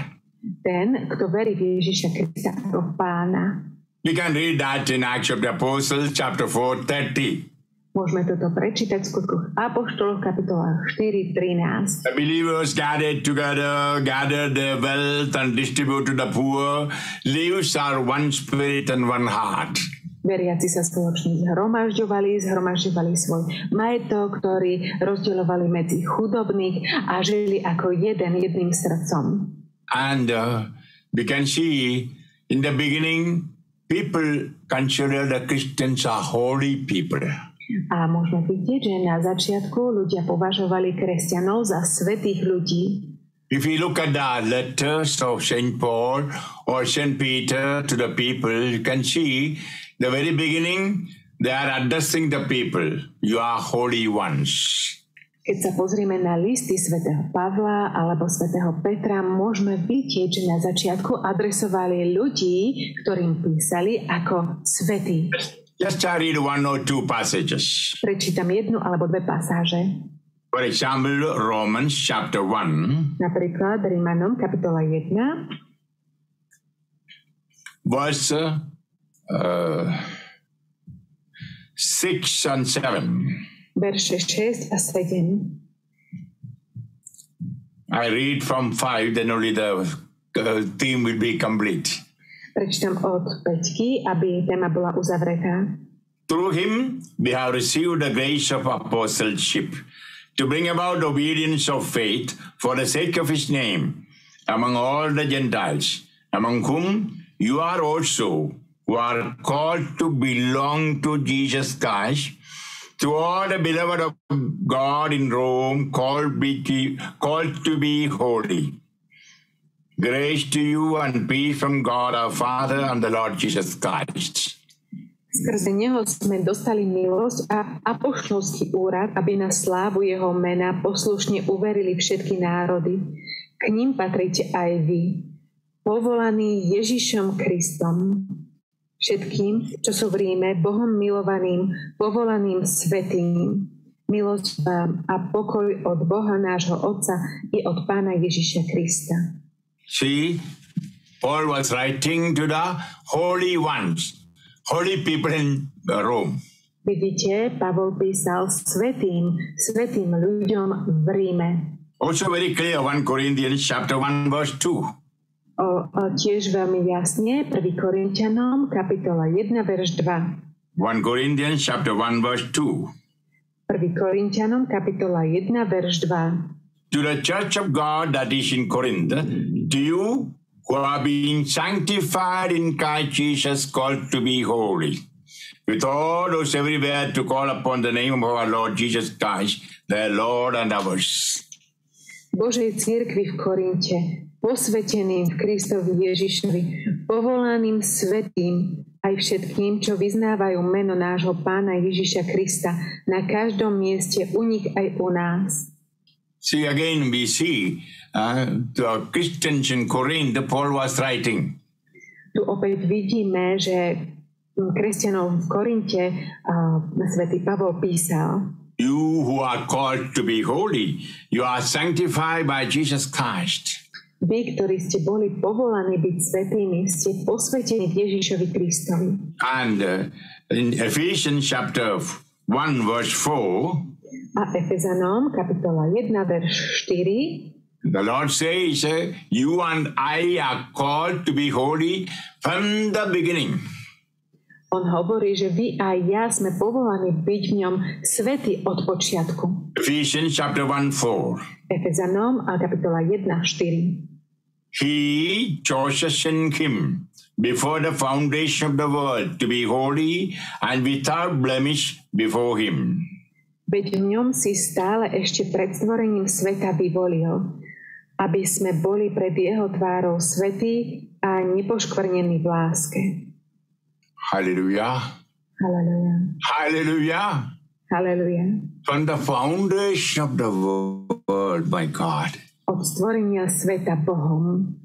Ten, kto verí v Ježiša Krista ako pána. We can read that in Acts of the Apostles, chapter 4, 30. Môžeme toto prečítať v skutkoch Apoštolov kapitola 4.13. The believers gathered together, gathered their wealth and distributed to the poor. Lives are one spirit and one heart. Veriaci sa spoločne zhromažďovali, zhromažďovali svoj majetok, ktorý rozdeľovali medzi chudobných a žili ako jeden, jedným srdcom. And uh, we can see in the beginning, people consider the Christians are holy people. A môžeme vidieť, že na začiatku ľudia považovali kresťanov za svetých ľudí. If you look at the letters of St. Paul or St. Peter to the people, you can see the very beginning, they are addressing the people. You are holy ones. Keď sa pozrieme na listy svätého Pavla alebo svätého Petra, môžeme vidieť, že na začiatku adresovali ľudí, ktorým písali ako svetí. Just I read one or two passages. Prečítam jednu alebo dve pasáže. For example, Romans chapter 1, Napríklad Rímanom kapitola 1, verse uh, 6 and 7. verše 6 a 7. I read from 5, then only the uh, theme will be complete. Prečítam od 5, aby téma bola uzavretá. Through him, we have received the grace of apostleship to bring about obedience of faith for the sake of his name among all the Gentiles, among whom you are also, who are called to belong to Jesus Christ, to all the beloved of God in Rome, called, be, called to be holy. Grace to you and peace from God our Father and the Lord Jesus Christ. Skrze neho sme dostali milosť a apoštolský úrad, aby na slávu jeho mena poslušne uverili všetky národy. K ním patríte aj vy, povolaní Ježišom Kristom, všetkým, čo sú v Ríme, Bohom milovaným, povolaným svetým. Milosť vám a pokoj od Boha nášho Otca i od Pána Ježiša Krista. See, Paul was writing to the holy ones, holy people in uh, Rome. Vidíte, Pavol písal svetým, svetým ľuďom v Ríme. Also very clear, 1 Corinthians chapter 1 verse 2. O, o, tiež veľmi jasne, 1 Korintianom, kapitola 1, verš 2. 1 Corinthians chapter 1 verse 2. 1 Korintianom, kapitola 1, verš 2. to the church of God that is in Corinth, to you who are being sanctified in Christ Jesus, called to be holy. With all those everywhere to call upon the name of our Lord Jesus Christ, their Lord and ours. Božej církvi v Korinte, posveteným v Kristovi Ježišovi, povolaným svetým, aj všetkým, čo vyznávajú meno nášho pána Ježiša Krista na každom mieste, u nich aj u nás. See, again we see uh, the Christians in Corinth, the Paul was writing. Tu opäť vidíme, že kresťanov v Korinte uh, svätý Pavol písal, You who are called to be holy, you are sanctified by Jesus Christ. Vy, ktorí ste boli povolaní byť svetými, ste posvetení Ježišovi Kristovi. And uh, in Ephesians chapter 1 verse 4, A Efezanom, kapitola 1, verš 4, the Lord says, uh, You and I are called to be holy from the beginning. on hovorí, že vy a ja sme povolaní byť v ňom svety od počiatku. Ephesians chapter 1 4. Efezanom, a kapitola 1, 4. He chose us in him before the foundation of the world to be holy and without blemish before him. Veď v ňom si stále ešte pred stvorením sveta vyvolil, aby sme boli pred jeho tvárou svetí a nepoškvrnení v láske. Hallelujah. Halleluja. Hallelujah. Halleluja. From the foundation of the world, my God. Od stvorenia sveta Bohom.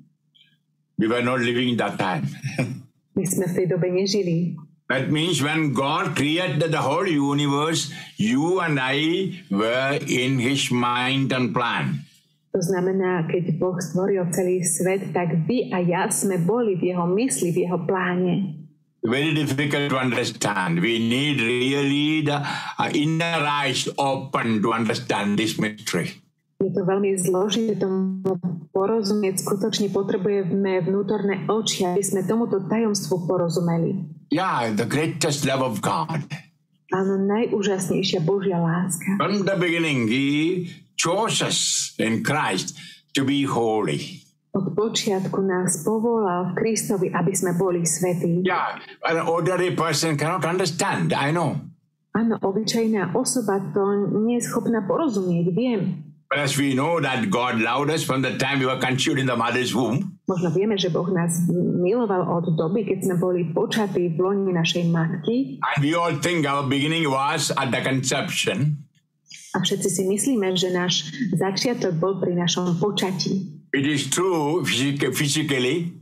We were not living that time. My sme v tej dobe nežili. That means when God created the whole universe, you and I were in his mind and plan. To znamená, keď Boh stvoril celý svet, tak vy a ja sme boli v jeho mysli, v jeho pláne. Very difficult to understand. We need really the uh, inner eyes open to understand this mystery. Je to veľmi zložité tomu porozumieť. Skutočne potrebujeme vnútorné oči, aby sme tomuto tajomstvu porozumeli. Yeah, the greatest love of God. Áno, najúžasnejšia Božia láska. From the beginning, He chose us in Christ to be holy. Od počiatku nás povolal v Kristovi, aby sme boli svetí. Yeah, an ordinary person cannot understand, I know. Áno, obyčajná osoba to nie je schopná porozumieť, viem. But as we know that God loved us from the time we were conceived in the mother's womb, Možno vieme, že Boh nás miloval od doby, keď sme boli počatí v loni našej matky. And we all think our beginning was at the conception, a všetci si myslíme, že náš začiatok bol pri našom počatí. it is true physic- physically,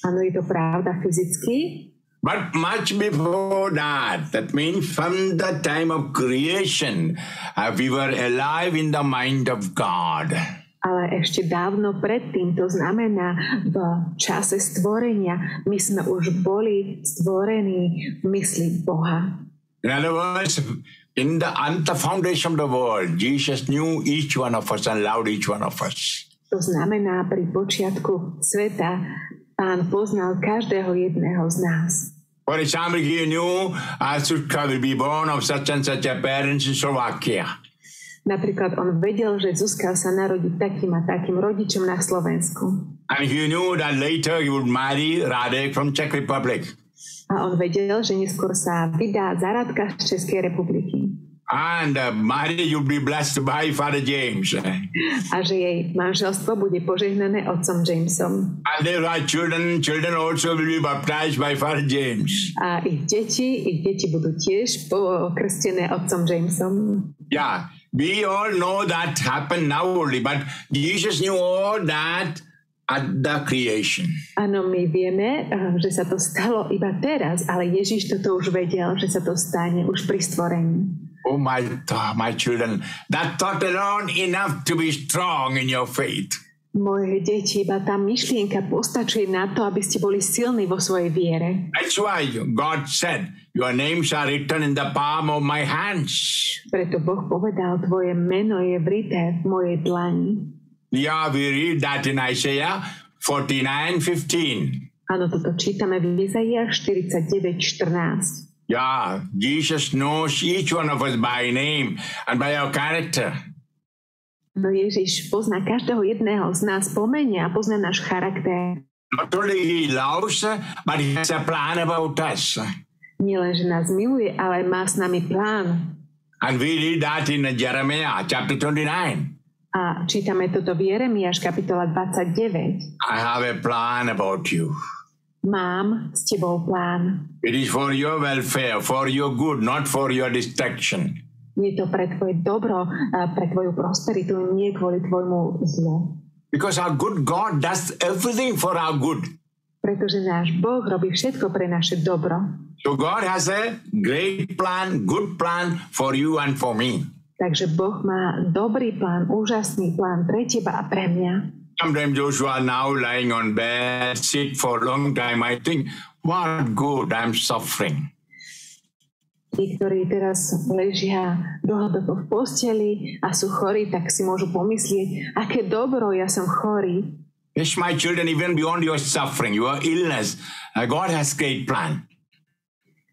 Áno, je to pravda fyzicky, but much before that, that means from the time of creation, uh, we were alive in the mind of God. ale ešte dávno predtým, to znamená v čase stvorenia, my sme už boli stvorení v mysli Boha. In other words, in the, on the foundation of the world, Jesus knew each one of us and loved each one of us. To znamená, pri počiatku sveta Pán poznal každého jedného z nás. For example, he knew Asuka will be born of such and such a parents in Slovakia. Napríklad on vedel, že Zuzka sa narodí takým a takým rodičom na Slovensku. And he knew that later he would marry Radek from Czech Republic. A on vedel, že neskôr sa vydá za Radka z Českej republiky. And uh, marriage would be blessed by Father James. A že jej manželstvo bude požehnané otcom Jamesom. And their children, children also will be baptized by Father James. A ich deti, ich deti budú tiež pokrstené otcom Jamesom. Yeah, we all know that happened now only, but Jesus knew all that at the creation. Áno, my vieme, eh, že sa to stalo iba teraz, ale Ježiš toto už vedel, že sa to stane už pri stvorení. Oh, my, my children, that thought alone enough to be strong in your faith. Moje deti, iba tá myšlienka postačuje na to, aby ste boli silní vo svojej viere. That's why God said, Your names are written in the palm of my hands. Preto Boh povedal, tvoje meno je vrité v mojej dlani. Yeah, we read that in Isaiah 49 15. Áno, toto čítame v Izaiách 49.14. Yeah, Jesus knows each one of us by name and by our character. No Ježiš pozná každého jedného z nás pomene a pozná náš charakter. Not only he loves, but he has a plan about us. Nie len, že nás miluje, ale má s nami plán. And we read that in Jeremiah chapter 29. A čítame toto v Jeremiáš kapitola 29. I have a plan about you. Mám s tebou plán. It is for your welfare, for your good, not for your destruction. Je to pre tvoje dobro, pre tvoju prosperitu, nie kvôli tvojmu zlu. Because our good God does everything for our good. Pretože náš Boh robí všetko pre naše dobro. So God has a great plan, good plan for you and for me. Takže Boh má dobrý plán, úžasný plán pre teba a pre mňa. Sometimes those who are now lying on bed, sick for a long time, I think, what good, I'm suffering. Tí, ktorí teraz ležia dlhodobo v posteli a sú chorí, tak si môžu pomyslieť, aké dobro, ja som chorý. Yes, my children, even beyond your suffering, your illness, uh, God has great plan.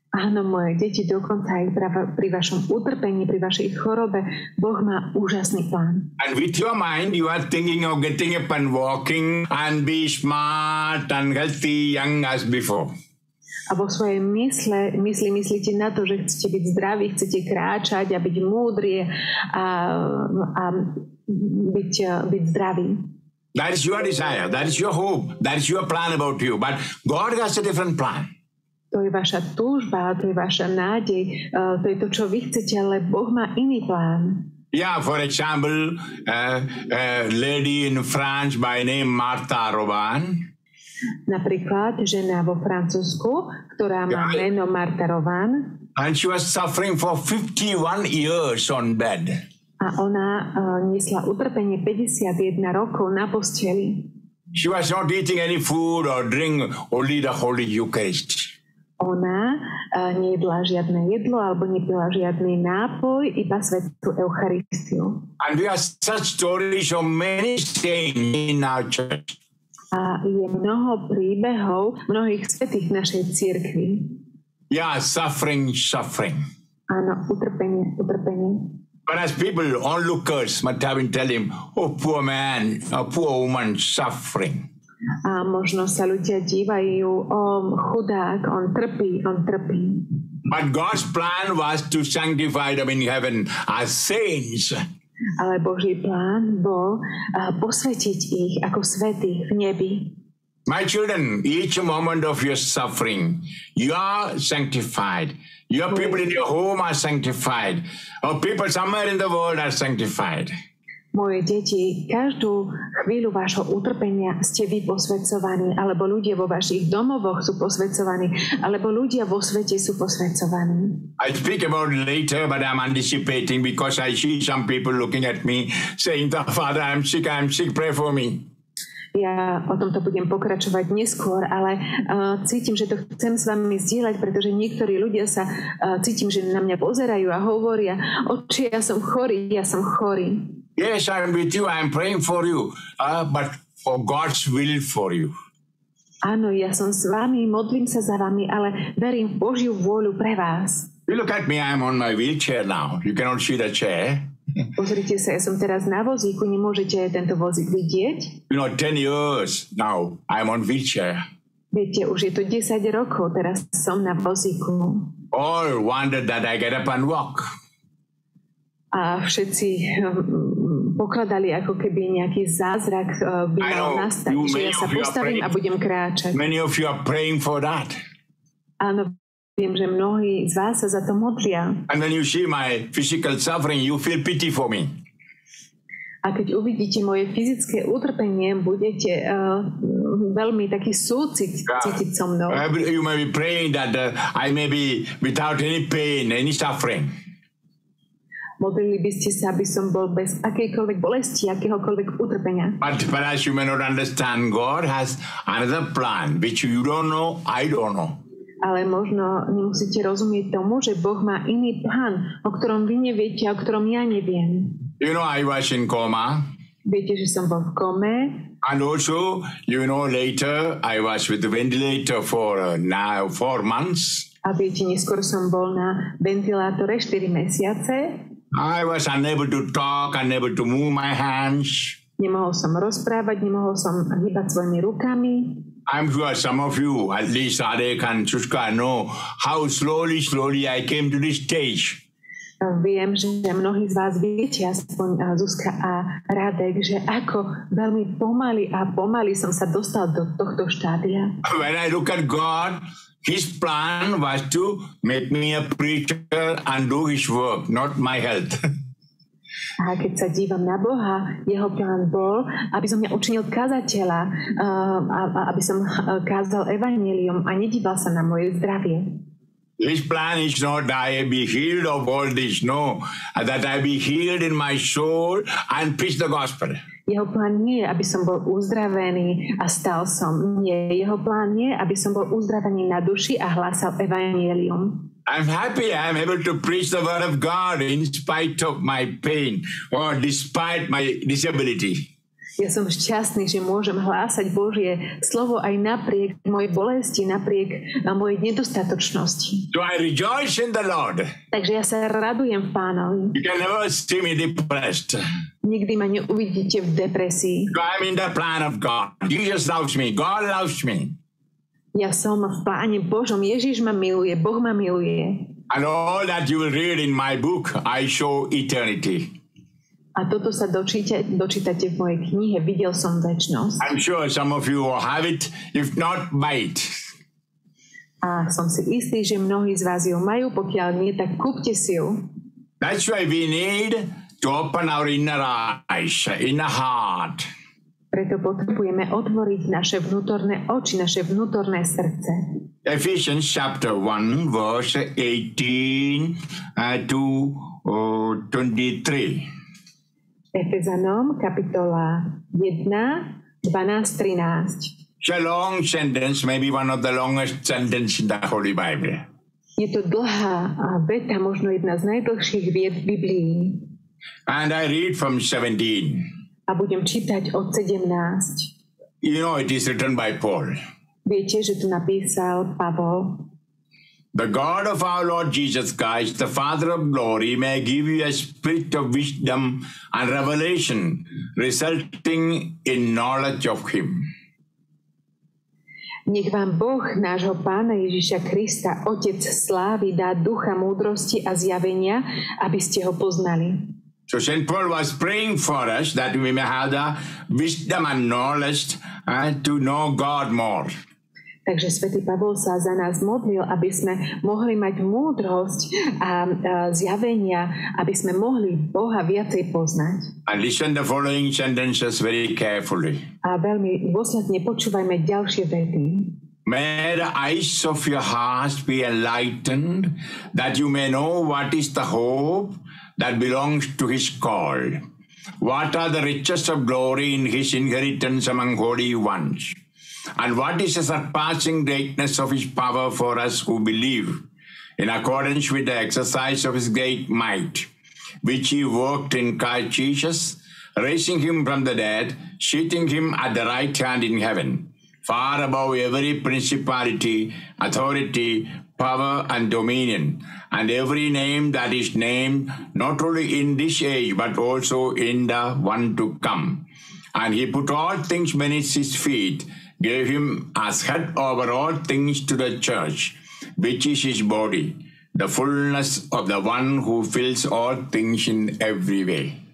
Áno, moje deti, dokonca aj pri, vašom utrpení, pri vašej chorobe, Boh má úžasný plán. And with your mind, you are thinking of getting up and walking and be smart and healthy, young as before. A vo svojej mysle, mysli myslíte na to, že chcete byť zdraví, chcete kráčať a byť múdri a, a byť, byť zdraví. That is your desire, that is your hope, that is your plan about you. But God has a different plan. To je vaša túžba, to je vaša nádej, uh, to je to, čo vy chcete, ale Boh má iný plán. Yeah, for example, uh, a lady in France by name Martha Roban. Napríklad žena vo Francúzsku, ktorá má Ja. meno Marta Rovan And she was suffering for 51 years on bed. a ona uh, niesla utrpenie 51 rokov na posteli. She was not eating any food or drink, only the Holy Eucharist. Ona uh, nejedla žiadne jedlo alebo nepila žiadny nápoj, iba svetú Eucharistiu. And we have such stories of many saints in our church. A je mnoho príbehov mnohých svetých našej cirkvi. Yeah, suffering, suffering. Áno, utrpenie, utrpenie. But as people, onlookers must have been telling him, oh, poor man, a poor woman suffering. A možno sa ľudia dívajú, o chudák, on trpí, on trpí. But God's plan was to sanctify them in heaven as saints. Ale Boží plán bol posvetiť ich ako svetých v nebi. My children, each moment of your suffering, you are sanctified. Your people in your home are sanctified. Or people somewhere in the world are sanctified. Moje deti, každú chvíľu vášho utrpenia ste vy posvedcovaní, alebo ľudia vo vašich domovoch sú posvedcovaní, alebo ľudia vo svete sú posvedcovaní. I speak about later, but I'm anticipating because I see some people looking at me saying, Father, I'm sick, I'm sick, pray for me. Ja o tomto budem pokračovať neskôr, ale uh, cítim, že to chcem s vami zdieľať, pretože niektorí ľudia sa uh, cítim, že na mňa pozerajú a hovoria, oči, ja som chorý, ja som chorý. Yes, I'm with you, I'm praying for you, uh, but for God's will for you. Áno, ja som s vami, modlím sa za vami, ale verím v Božiu vôľu pre vás. You look at me, I'm on my wheelchair now. You cannot see the chair. Pozrite sa, ja som teraz na vozíku, nemôžete tento vozík vidieť. You know, 10 years now, I'm on wheelchair. Viete, už je to 10 rokov, teraz som na vozíku. All wondered that I get up and walk. A všetci pokladali ako keby nejaký zázrak eh, by mal nastať, you že ja sa postavím a budem kráčať. Many of you are praying for that. Áno, viem, že mnohí z vás sa za to modlia. And when you see my physical suffering, you feel pity for me. A keď uvidíte moje fyzické utrpenie, budete uh, veľmi taký súcit cítiť so mnou. You may be praying that uh, I may be without any pain, any suffering. Modlili by ste sa, aby som bol bez akejkoľvek bolesti, akéhokoľvek utrpenia. But perhaps you may not understand. God has another plan which you don't know, I don't know. Ale možno nemusíte rozumieť tomu, že Boh má iný plán, o ktorom vy neviete, o ktorom ja neviem. You know, I was in coma. Viete, že som bol v kome And also, you know, later I was with the ventilator for uh, now four months. a viete, neskôr som bol na ventilátore 4 mesiace I was unable to talk, unable to move my hands. Nemohol som rozprávať, nemohol som hýbať svojimi rukami. I'm sure some of you, at least Radek and Sushka, know how slowly, slowly I came to this stage. Viem, že mnohí z vás viete, aspoň Zuzka a Radek, že ako veľmi pomaly a pomaly som sa dostal do tohto štádia. When I look at God, His plan was to make me a preacher and do His work, not my health. A keď sa dívam na Boha, jeho plán bol, aby som mňa učinil kazateľa, uh, a, a aby som uh, kázal evanelium a nedíval sa na moje zdravie. His plan is not that I be healed of all this, no, that I be healed in my soul and preach the gospel. Jeho plán nie je, aby som bol uzdravený a stal som. Nie, jeho plán nie je, aby som bol uzdravený na duši a hlásal evangelium. I'm happy I'm able to preach the word of God in spite of my pain or despite my disability. Ja som šťastný, že môžem hlásať Božie slovo aj napriek mojej bolesti, napriek mojej nedostatočnosti. So I rejoice in the Lord. Takže ja sa radujem pánovi. You can never see me depressed. Nikdy ma neuvidíte v depresii. So I'm in the plan of God. Jesus loves me. God loves me. Ja som v pláne Božom. Ježiš ma miluje, Boh ma miluje. And all that you will read in my book, I show eternity. A toto sa dočíte, dočítate v mojej knihe Videl som väčnosť. I'm sure some of you will have it, if not buy it. A som si istý, že mnohí z vás ju majú, pokiaľ nie, tak kúpte si ju. That's why we need to open our inner eyes, inner heart. Preto potrebujeme otvoriť naše vnútorné oči, naše vnútorné srdce. Ephesians chapter 1, verse 18 uh, to uh, 23. Efezanom, kapitola 1, 12, 13. It's a long sentence, maybe one of the longest sentences in the Holy Bible. Je to dlhá veta, možno jedna z najdlhších vied v Biblii. And I read from 17. A budem čítať od 17. You know, it is written by Paul. Viete, že tu napísal Pavol. The God of our Lord Jesus Christ, the Father of glory, may give you a spirit of wisdom and revelation, resulting in knowledge of Him. Nech vám Boh, nášho Pána Ježiša Krista, Otec slávy, dá ducha múdrosti a zjavenia, aby ste ho poznali. So St. Paul was praying for us that we may have the wisdom and knowledge and to know God more. Takže svätý Pavol sa za nás modlil, aby sme mohli mať múdrosť a, zjavenia, aby sme mohli Boha viacej poznať. And listen the following sentences very carefully. A veľmi dôsledne počúvajme ďalšie vety. May the eyes of your hearts be enlightened, that you may know what is the hope that belongs to his call. What are the riches of glory in his inheritance among holy ones? And what is the surpassing greatness of his power for us who believe, in accordance with the exercise of his great might, which he worked in Christ Jesus, raising him from the dead, seating him at the right hand in heaven, far above every principality, authority, power, and dominion, and every name that is named, not only in this age, but also in the one to come. And he put all things beneath his feet, gave him as head over all things to the church, which is his body, the fullness of the one who fills all things in every way.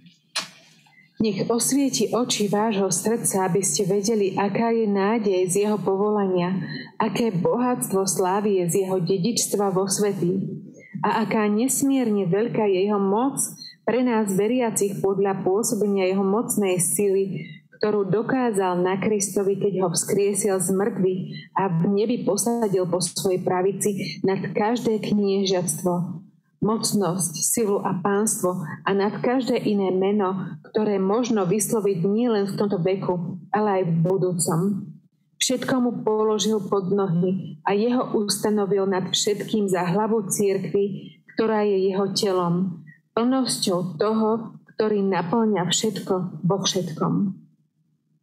Nech osvieti oči vášho srdca, aby ste vedeli, aká je nádej z jeho povolania, aké bohatstvo slávy je z jeho dedičstva vo svety a aká nesmierne veľká je jeho moc pre nás veriacich podľa pôsobenia jeho mocnej sily, ktorú dokázal na Kristovi, keď ho vzkriesil z mŕtvych a v nebi posadil po svojej pravici nad každé kniežatstvo, mocnosť, silu a pánstvo a nad každé iné meno, ktoré možno vysloviť nielen v tomto veku, ale aj v budúcom. Všetko mu položil pod nohy a jeho ustanovil nad všetkým za hlavu církvy, ktorá je jeho telom, plnosťou toho, ktorý naplňa všetko vo všetkom.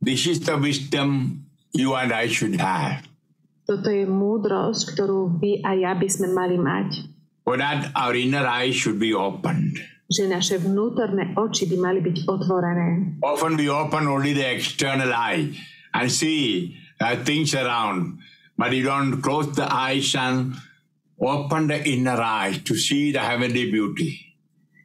This is the wisdom you and I should have. Toto je múdrosť, ktorú vy a ja by sme mali mať. For that, our inner eyes should be opened. že naše vnútorné oči by mali byť otvorené. Often we open only the external eye and see uh, things around, but you don't close the eyes and open the inner eye to see the heavenly beauty.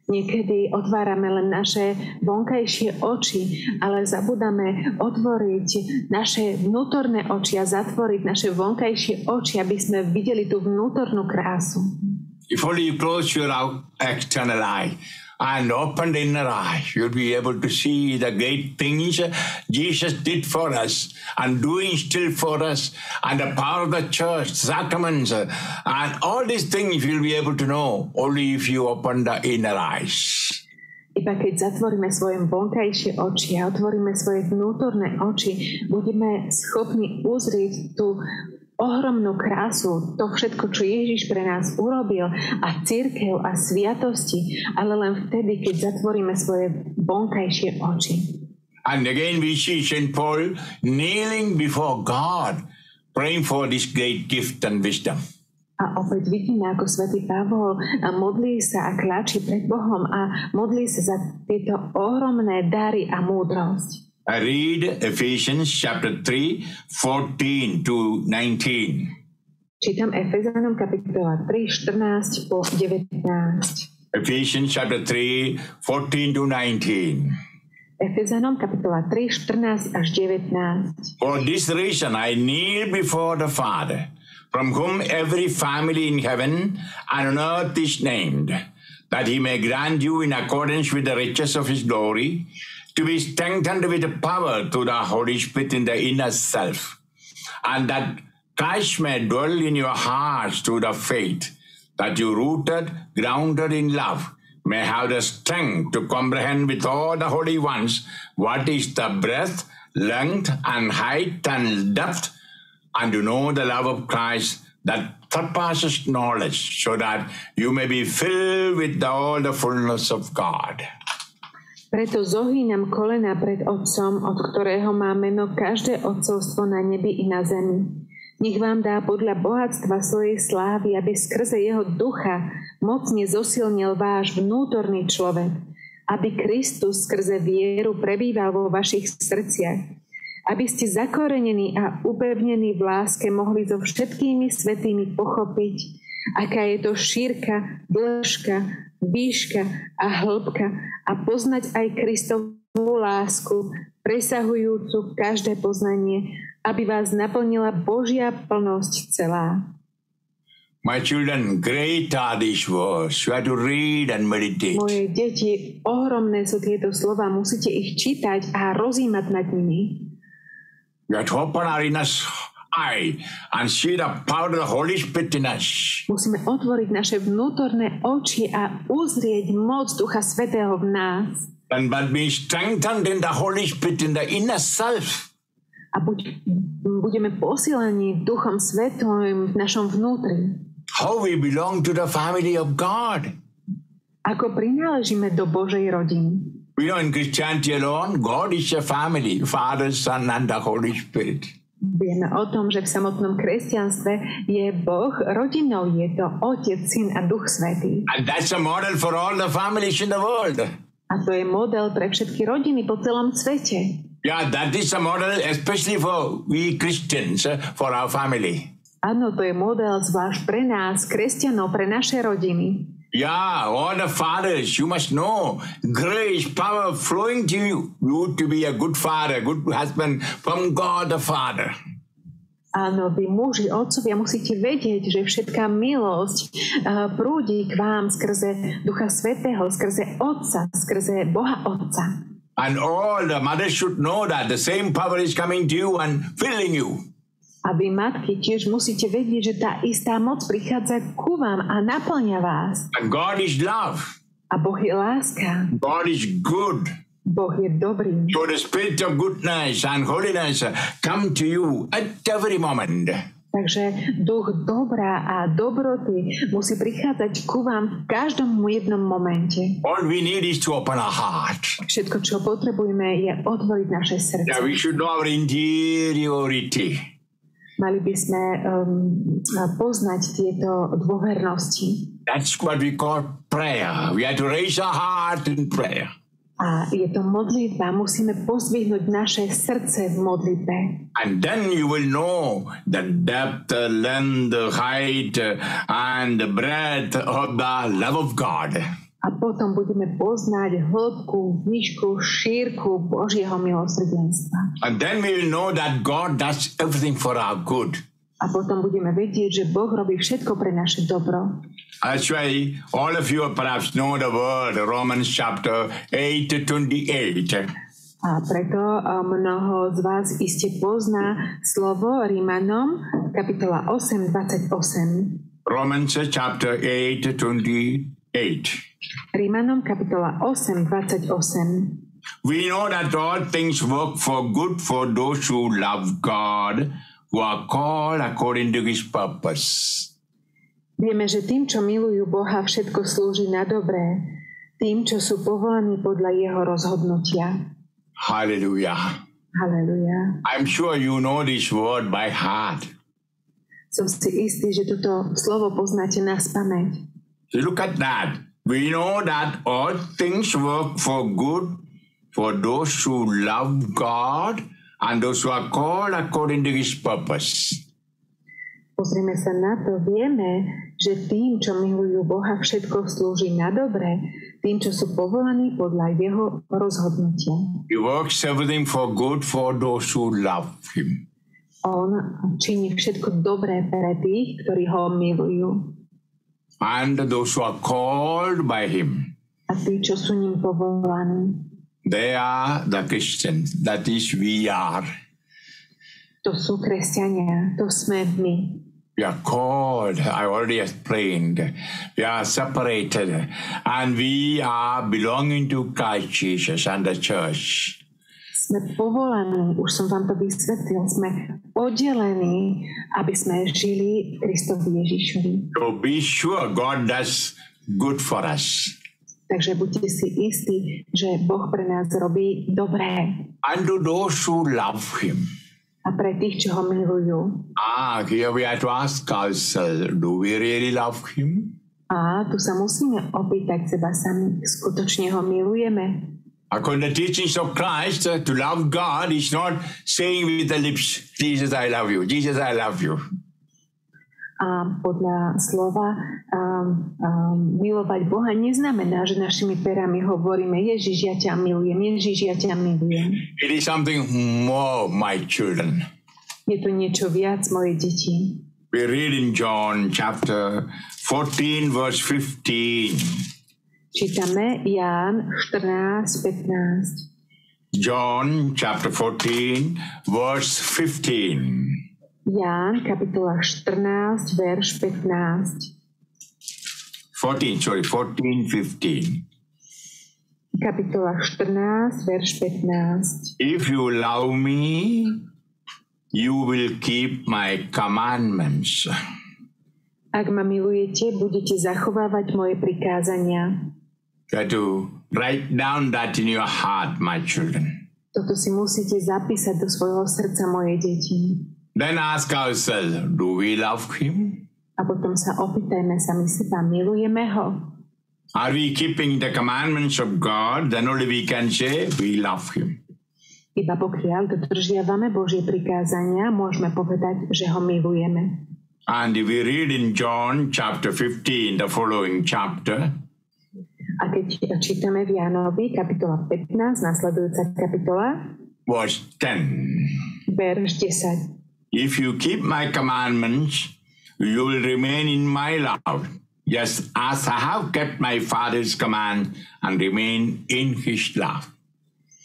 Niekedy otvárame len naše vonkajšie oči, ale zabudáme otvoriť naše vnútorné oči a zatvoriť naše vonkajšie oči, aby sme videli tú vnútornú krásu. If only you close your external eye and open the inner eye, you'll be able to see the great things Jesus did for us and doing still for us, and the power of the church, sacraments, and all these things you'll be able to know only if you open the inner eyes. Iba keď zatvoríme svoje vonkajšie oči a otvoríme svoje vnútorné oči, budeme schopní uzrieť tú ohromnú krásu, to všetko, čo Ježiš pre nás urobil a církev a sviatosti, ale len vtedy, keď zatvoríme svoje vonkajšie oči. And again, we see St. Paul kneeling before God, praying for this great gift and wisdom. A opäť vidíme, ako svätý Pavol modlí sa a kľačí pred Bohom a modlí sa za tieto ohromné dary a múdrosť. I read Ephesians chapter 3, 14 to 19. Čítam Efezanom kapitola 3, 14 po 19. Ephesians chapter 3, 14 to 19. Efezanom kapitola 3, 14 až 19. For this reason I kneel before the Father, from whom every family in heaven and on earth is named, that he may grant you in accordance with the riches of his glory to be strengthened with power through the Holy Spirit in the inner self, and that Christ may dwell in your hearts through the faith, that you rooted, grounded in love, may have the strength to comprehend with all the holy ones what is the breadth, length, and height and depth, and to know the love of Christ that surpasses knowledge, so that you may be filled with all the fullness of God. Preto zohýňam kolena pred Otcom, od ktorého má meno každé otcovstvo na nebi i na zemi. Nech vám dá podľa bohatstva svojej slávy, aby skrze jeho ducha mocne zosilnil váš vnútorný človek, aby Kristus skrze vieru prebýval vo vašich srdciach, aby ste zakorenení a upevnení v láske mohli so všetkými svetými pochopiť, aká je to šírka, dĺžka, výška a hĺbka a poznať aj Kristovú lásku, presahujúcu každé poznanie, aby vás naplnila Božia plnosť celá. My children, great are these words. You have to read and meditate. Moje deti, ohromné sú tieto slova, musíte ich čítať a rozímať nad nimi. You have to open our inner eye and see the power of the Holy Spirit in us. Musíme otvoriť naše vnútorné oči a uzrieť moc Ducha Svetého v nás. And but be strengthened in the Holy Spirit in the inner self. A buď, budeme posielení Duchom Svetom v našom vnútri. How we belong to the family of God. Ako prináležíme do Božej rodiny. We know in Christianity alone, God is a family, Father, Son, and the Holy Spirit. Vieme o tom, že v samotnom kresťanstve je Boh rodinou, je to Otec, Syn a Duch Svetý. And that's a model for all the families in the world. A to je model pre všetky rodiny po celom svete. Yeah, that is a model especially for we Christians, uh, for our family. Áno, to je model zvlášť pre nás, kresťanov, pre naše rodiny. Yeah, all the fathers, you must know grace, power flowing to you. You to be a good father, good husband from God the Father. Áno, vy muži, otcovia musíte vedieť, že všetká milosť uh, prúdi k vám skrze Ducha Svetého, skrze Otca, skrze Boha Otca. And all the mothers should know that the same power is coming to you and filling you. A vy matky tiež musíte vedieť, že tá istá moc prichádza ku vám a naplňa vás. And God is love. A Boh je láska. God is good. Boh je dobrý. So the spirit of goodness and holiness come to you at every moment. Takže duch dobra a dobroty musí prichádzať ku vám v každom jednom momente. All we need is to open our heart. Všetko, čo potrebujeme, je otvoriť naše srdce. Yeah, we should know our interiority. Mali by sme um, poznať tieto dôvernosti. That's what we call prayer. We have to raise our heart in prayer. A je to modlitba. Musíme pozdvihnúť naše srdce v modlitbe. And then you will know the depth, the length, the height, and the breadth of the love of God. A potom budeme poznať hĺbku, výšku, šírku Božieho milosrdenstva. And then we will know that God does everything for our good. A potom budeme vedieť, že Boh robí všetko pre naše dobro. That's why all of you perhaps know the word Romans chapter 8 to 28. A preto mnoho z vás iste pozná slovo Rímanom, kapitola 8, 28. Romans chapter 8 to 28. Rímanom, kapitola 8, 28. We know that all things work for good for those who love God, who are called according to his purpose. Vieme, že tým, čo milujú Boha, všetko slúži na dobré. Tým, čo sú povolaní podľa jeho rozhodnutia. Hallelujah. Haleluja. I'm sure you know this word by heart. Som si istý, že toto slovo poznáte na spameť. Look at that. We know that all things work for good for those who love God and those who are called according to his purpose. Pozrieme sa na to. Vieme, že tým, čo milujú Boha, všetko slúži na dobre, tým, čo sú povolaní podľa jeho rozhodnutia. He works everything for good for those who love him. On činí všetko dobré pre tých, ktorí ho milujú. And those who are called by him. A tí, čo sú ním povolaní. They are the Christians. That is, we are. To sú kresťania, to sme my. We are called, I already explained. We are separated and we are belonging to Christ Jesus and the church. Sme povolaní, už som vám to vysvetlil, sme oddelení, aby sme žili Kristovi Ježišovi. So be sure God does good for us. Takže buďte si istí, že Boh pre nás robí dobré. And to those who love Him. A pre tých, čo ho milujú. Ah, here we have to ask ourselves, do we really love Him? A tu sa musíme opýtať seba sami, skutočne ho milujeme? According to the teachings of Christ, uh, to love God is not saying with the lips, Jesus, I love you, Jesus, I love you. A podľa slova um, um, milovať Boha neznamená, že našimi perami hovoríme Ježiš, ja ťa milujem, Ježiš, ja ťa milujem. It is something more, my children. Je to niečo viac, moje deti. We read in John chapter 14, verse 15. Čítame Ján 14, 15. John chapter 14, verse 15. Ján, kapitola 14, verš 15. 14, sorry, 14, 15. Kapitola 14, verš 15. If you love me, you will keep my commandments. Ak ma milujete, budete zachovávať moje prikázania. You to write down that in your heart, my children. Toto si musíte zapísať do svojho srdca, moje deti. Then ask ourselves, do we love him? A potom sa opýtajme sami seba, milujeme ho? Are we keeping the commandments of God? Then only we can say we love him. Iba pokiaľ dodržiavame Božie prikázania, môžeme povedať, že ho milujeme. And if we read in John chapter 15, the following chapter, keď čítame v Jánovi, kapitola 15, nasledujúca kapitola, verse 10. verš 10. If you keep my commandments, you will remain in my love. Yes, as I have kept my Father's command and remain in his love.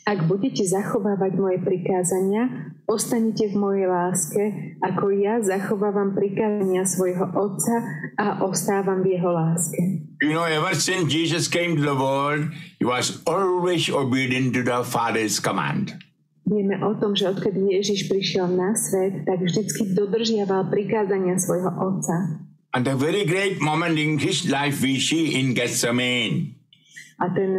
Ak budete zachovávať moje prikázania, ostanete v mojej láske, ako ja zachovávam prikázania svojho Otca a ostávam v jeho láske. You know, ever since Jesus came to the world, he was always obedient to the Father's command. Vieme o tom, že odkedy Ježiš prišiel na svet, tak vždycky dodržiaval prikázania svojho Otca. And a very great moment in his life we see in Gethsemane. A ten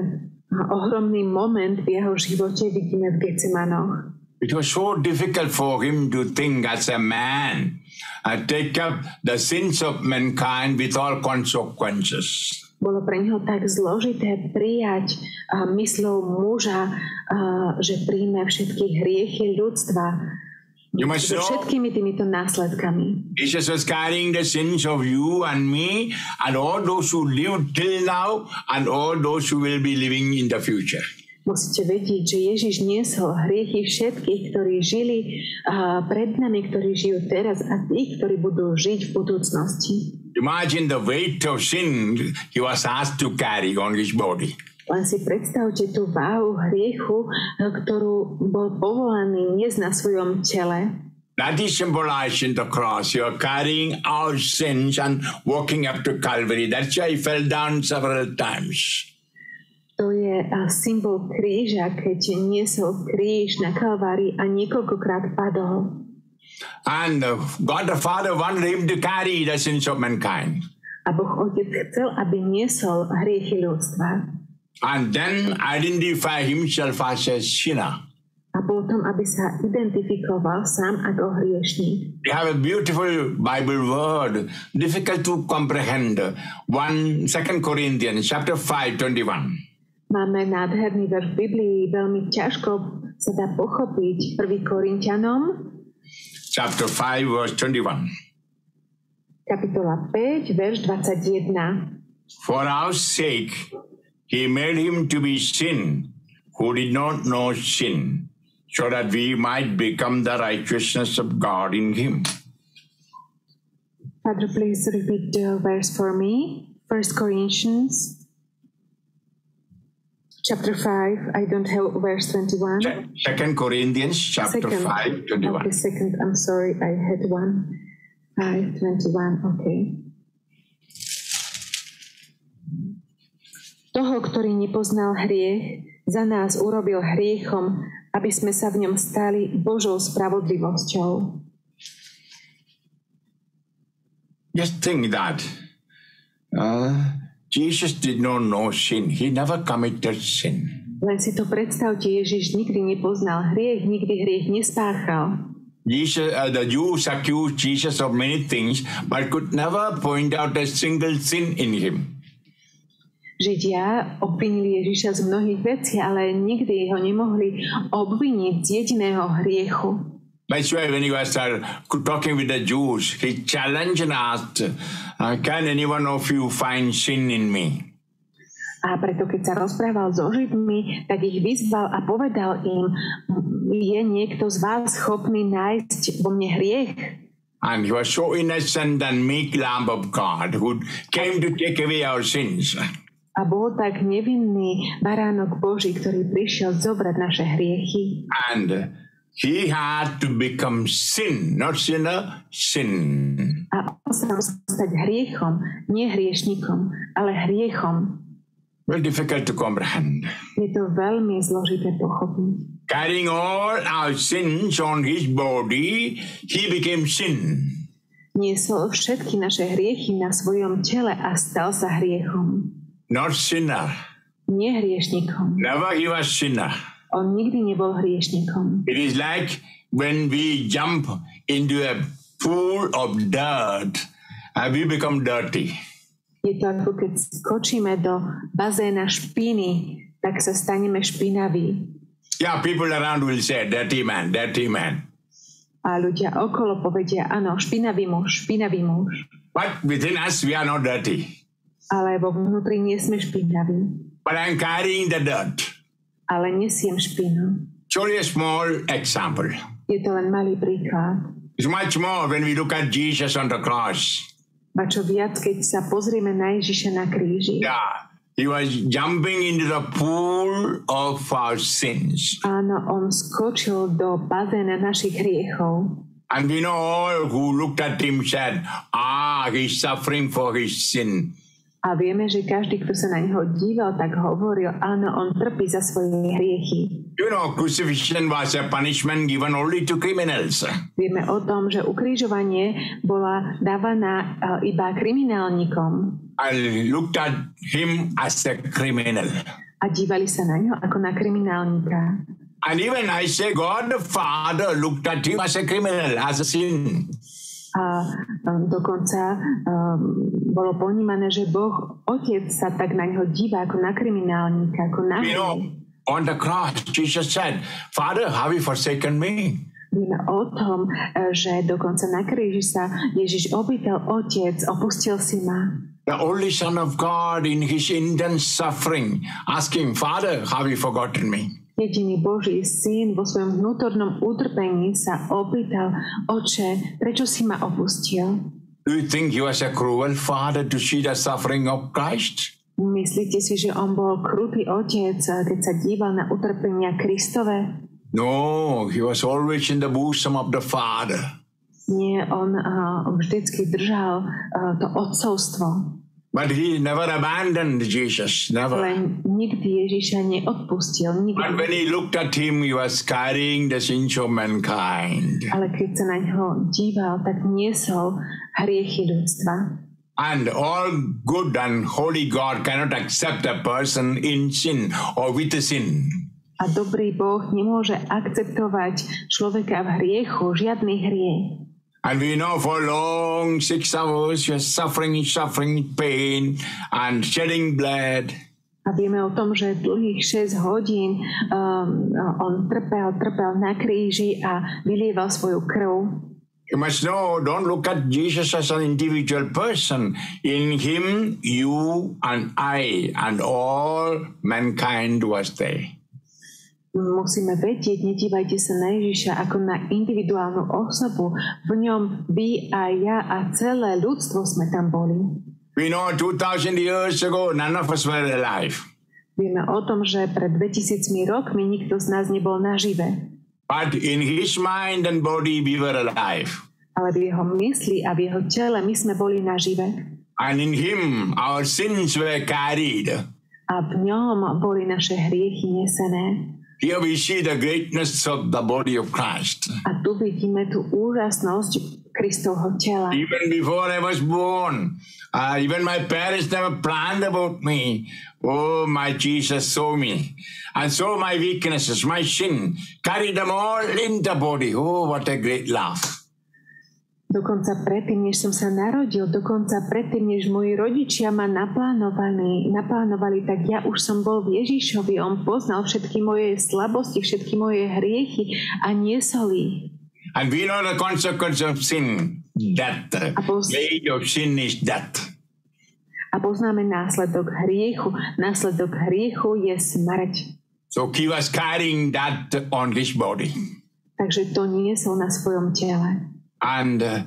ohromný moment v jeho živote vidíme v Getsemanoch. It was so difficult for him to think as a man and take up the sins of mankind with all consequences. Bolo pre neho tak zložité prijať uh, myslou muža, uh, že príjme všetky hriechy ľudstva You must so know, všetkými týmito následkami. Jesus was carrying the sins of you and me and all those who live till now and all those who will be living in the future. Musíte vedieť, že Ježiš niesol hriechy všetkých, ktorí žili uh, pred nami, ktorí žijú teraz a tých, ktorí budú žiť v budúcnosti. Imagine the weight of sin he was asked to carry on his body. Len si predstavte tú váhu hriechu, uh, ktorú bol povolaný niesť na svojom tele. That is symbolized in the cross. You are carrying our sins and walking up to Calvary. That's why he fell down several times. To je uh, symbol kríža, keď niesol kríž na Kalvári a niekoľkokrát padol. And uh, God the Father wanted him to carry the sins of mankind. A Boh Otec chcel, aby niesol hriechy ľudstva. And then identify himself as a sinner. A potom, aby sa identifikoval sám ako hriešník. We have a beautiful Bible word, difficult to comprehend. One, Second Corinthians chapter 5, 21. Máme nádherný verš v Biblii, veľmi ťažko sa dá pochopiť 1. Korintianom, Chapter 5, verse 21. kapitola 5, verš 21. For our sake, he made him to be sin who did not know sin, so that we might become the righteousness of God in him. Father, please repeat the verse for me. 1 Corinthians chapter 5, I don't have verse 21. Se- Second Corinthians chapter 5, 21. Okay, second, I'm sorry, I had one. 5, 21, okay. Toho, ktorý nepoznal hriech, za nás urobil hriechom, aby sme sa v ňom stali Božou spravodlivosťou. Just think that uh, Jesus did not know sin. He never committed sin. Len si to predstavte, Ježiš nikdy nepoznal hriech, nikdy hriech nespáchal. Jesus, uh, the Jews accused Jesus of many things, but could never point out a single sin in him. Židia obvinili Ježiša z mnohých vecí, ale nikdy ho nemohli obviniť z jediného hriechu. That's why when he was talking with the Jews, he challenged and asked, uh, Can any one of you find sin in me? A preto, keď sa rozprával so Židmi, tak ich vyzval a povedal im, je niekto z vás schopný nájsť vo mne hriech? And he was so innocent and meek Lamb of God who came to take away our sins. A bol tak nevinný baránok Boží, ktorý prišiel zobrať naše hriechy. And he had to become sin, not sinner, sin. A on sa musel stať hriechom, nie hriešnikom, ale hriechom. Very difficult to comprehend. Je to veľmi zložité pochopiť. Carrying all our sins on his body, he became sin. Niesol všetky naše hriechy na svojom tele a stal sa hriechom. Not sinner. Nie hriešnikom. Never he was sinner. On nikdy nebol hriešnikom. It is like when we jump into a pool of dirt and we become dirty. Je to ako keď skočíme do bazéna špiny, tak sa staneme špinaví. Yeah, people around will say, dirty man, dirty man. A ľudia okolo povedia, áno, špinavý muž, špinavý muž. But within us, we are not dirty. Ale vo vnútri nie sme špinaví. But I'm carrying the dirt. Ale nesiem špinu. It's only a small example. Je to len malý príklad. It's much more when we look at Jesus on the cross. A čo viac, keď sa pozrieme na Ježiša na kríži. Yeah, he was jumping into the pool of our sins. Áno, on skočil do bazéna našich hriechov. And we know all who looked at him said, Ah, he's suffering for his sin. A vieme, že každý, kto sa na neho díval, tak hovoril, áno, on trpí za svoje hriechy. You know, crucifixion was a punishment given only to criminals. Vieme o tom, že ukrižovanie bola dávaná uh, iba kriminálnikom I looked at him as a criminal. a dívali sa na ňo ako na kriminálnika. And even I say, God the Father looked at him as a criminal, as a sin. A um, dokonca um, bolo ponímané, že Boh, Otec sa tak na neho díva ako na kriminálnika, ako na You know, on the cross, Jesus said, Father, have you forsaken me? Vieme o tom, e, že dokonca na kríži sa Ježiš opýtal, Otec, opustil si ma. The only Son of God in his intense suffering, asking, Father, have you forgotten me? Jediný Boží syn vo svojom vnútornom utrpení sa opýtal, Oče, prečo si ma opustil? Do you think he was a cruel father to see the suffering of Christ? Myslíte si, že on bol krutý otec, keď sa díval na utrpenia Kristove? No, he was always in the bosom of the Father. Nie, on uh, vždycky držal uh, to otcovstvo. But he never abandoned Jesus, never. Len nikdy Ježiša neodpustil. But Nikdy. when he looked at him, he was carrying the sins of mankind. Ale keď sa na ňo díval, tak niesol hriechy ľudstva. And all good and holy God cannot accept a person in sin or with a sin. A dobrý Boh nemôže akceptovať človeka v hriechu, žiadny hriech. And we know for long six hours he was suffering, suffering pain and shedding blood. A vieme o tom, že dlhých 6 hodín um, on trpel, trpel na kríži a vylieval svoju krv. You must know, don't look at Jesus as an individual person. In him, you and I and all mankind was there. Musíme vedieť, nedívajte sa na Ježiša ako na individuálnu osobu. V ňom vy a ja a celé ľudstvo sme tam boli. We know 2000 years ago, none of us were alive. Vieme o tom, že pred 2000 rokmi nikto z nás nebol nažive. But in his mind and body, we were alive. Ale v jeho mysli a v jeho tele my sme boli nažive. And in him, our sins were carried. A v ňom boli naše hriechy nesené. Here we see the greatness of the body of Christ. A tu vidíme tú úžasnosť Kristovho tela. Even before I was born, uh, even my parents never planned about me. Oh, my Jesus saw me and saw my weaknesses, my sin, carried them all in the body. Oh, what a great love. Dokonca predtým, než som sa narodil, dokonca predtým, než moji rodičia ma naplánovali, naplánovali, tak ja už som bol v Ježišovi. On poznal všetky moje slabosti, všetky moje hriechy a niesol ich. And we know the consequence of sin, death. Apost- wage of sin is death. A poznáme následok hriechu. Následok hriechu je smrť. So he was carrying that on his body. Takže to niesol na svojom tele. And uh,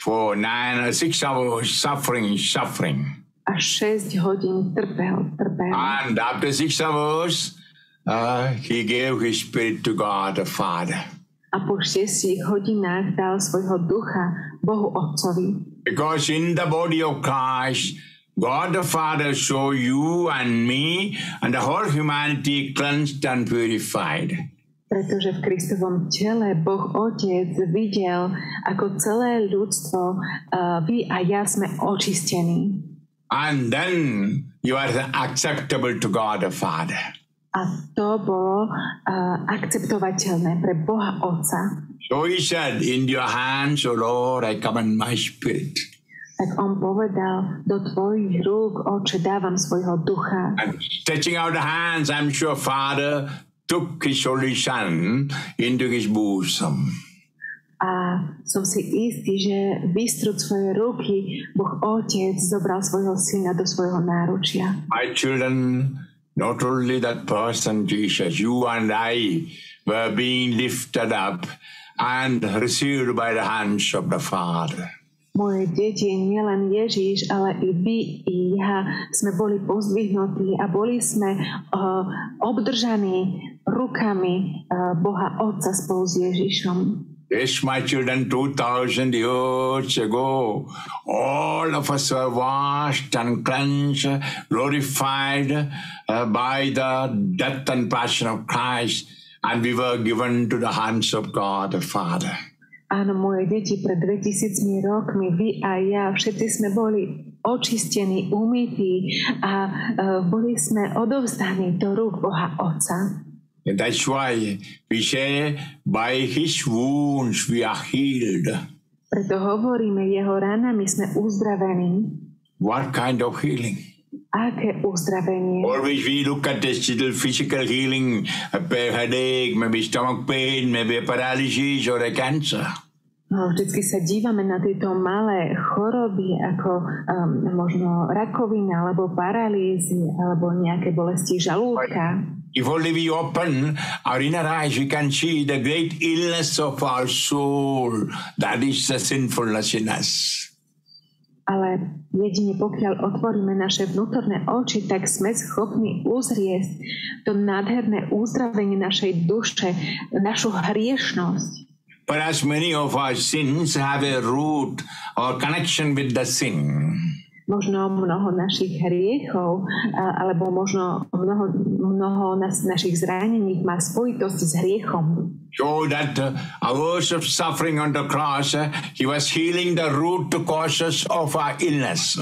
for nine six hours, suffering, suffering. A 6 hodín trpel, trpel. And after six hours, uh, he gave his spirit to God the Father. A po 6 hodinách dal svojho ducha Bohu Otcovi. Because in the body of Christ, God the Father saw you and me and the whole humanity cleansed and purified. Pretože v Kristovom tele Boh Otec videl, ako celé ľudstvo, uh, vy a ja sme očistení. And then you are acceptable to God the Father. A to bolo uh, akceptovateľné pre Boha Otca. So he said, In your hands, O Lord, I commend my spirit. Tak on povedal, do tvojich rúk, Oče, dávam svojho ducha. And stretching out the hands, I'm sure Father son into his bosom. A som si istý, že vystrúc svoje ruky, Boh Otec zobral svojho syna do svojho náručia. My children, not only that person, Jesus, you and I were being lifted up and received by the hands of the Father. Moje deti, nielen Ježíš, ale i vy, i ja sme boli pozdvihnutí a boli sme uh, obdržaní rukami uh, Boha Otca spolu s Ježišom. Yes, my children, 2000 years ago, all of us were washed and cleansed, glorified uh, by the death and passion of Christ, and we were given to the hands of God the Father. Áno, moje deti, pred 2000 rokmi, vy a ja, všetci sme boli očistení, umytí a uh, boli sme odovzdaní do rúk Boha Otca. That's why we say, by his wounds we are healed. Preto hovoríme, jeho ranami sme uzdravení. What kind of healing? Aké uzdravenie? Always we look at this little physical healing, a headache, maybe stomach pain, maybe a paralysis or a cancer. No, Vždycky sa dívame na tieto malé choroby, ako um, možno rakovina, alebo paralýzy, alebo nejaké bolesti žalúdka. If only we open our inner eyes, we can see the great illness of our soul. That is the sinfulness in us. Ale jedine pokiaľ otvoríme naše vnútorné oči, tak sme schopní uzrieť to nádherné uzdravenie našej duše, našu hriešnosť. Whereas many of our sins have a root or connection with the sin. Možno mnoho našich hriechov, alebo možno mnoho, mnoho nas, našich zranení má spojitosť s hriechom. So that uh, hours of suffering on the cross, uh, he was healing the root causes of our illness.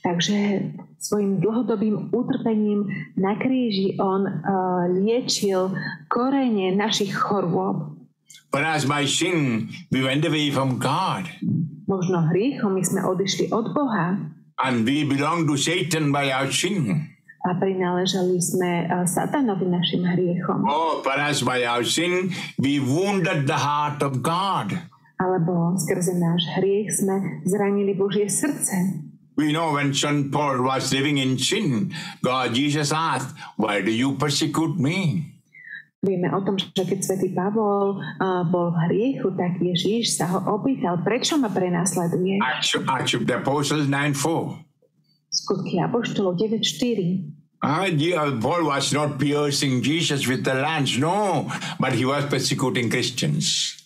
Takže svojim dlhodobým utrpením na kríži on uh, liečil korene našich chorôb. Whereas by sin, we went away from God. Možno hriechom my sme odišli od Boha And we belong to Satan by our sin. a prináležali sme uh, satanovi našim hriechom. Oh, whereas by our sin, we wounded the heart of God. Alebo skrze náš hriech sme zranili Božie srdce. We know when St. Paul was living in sin, God, Jesus asked, Why do you persecute me? Vieme o tom, že keď svätý Pavol uh, bol v hriechu, tak Ježíš sa ho opýtal, prečo ma prenasleduje? Acts, Acts of the Apostles 9 4. Skutky Apoštolov 9.4. Ah, uh, Paul was not piercing Jesus with the lance, no, but he was persecuting Christians.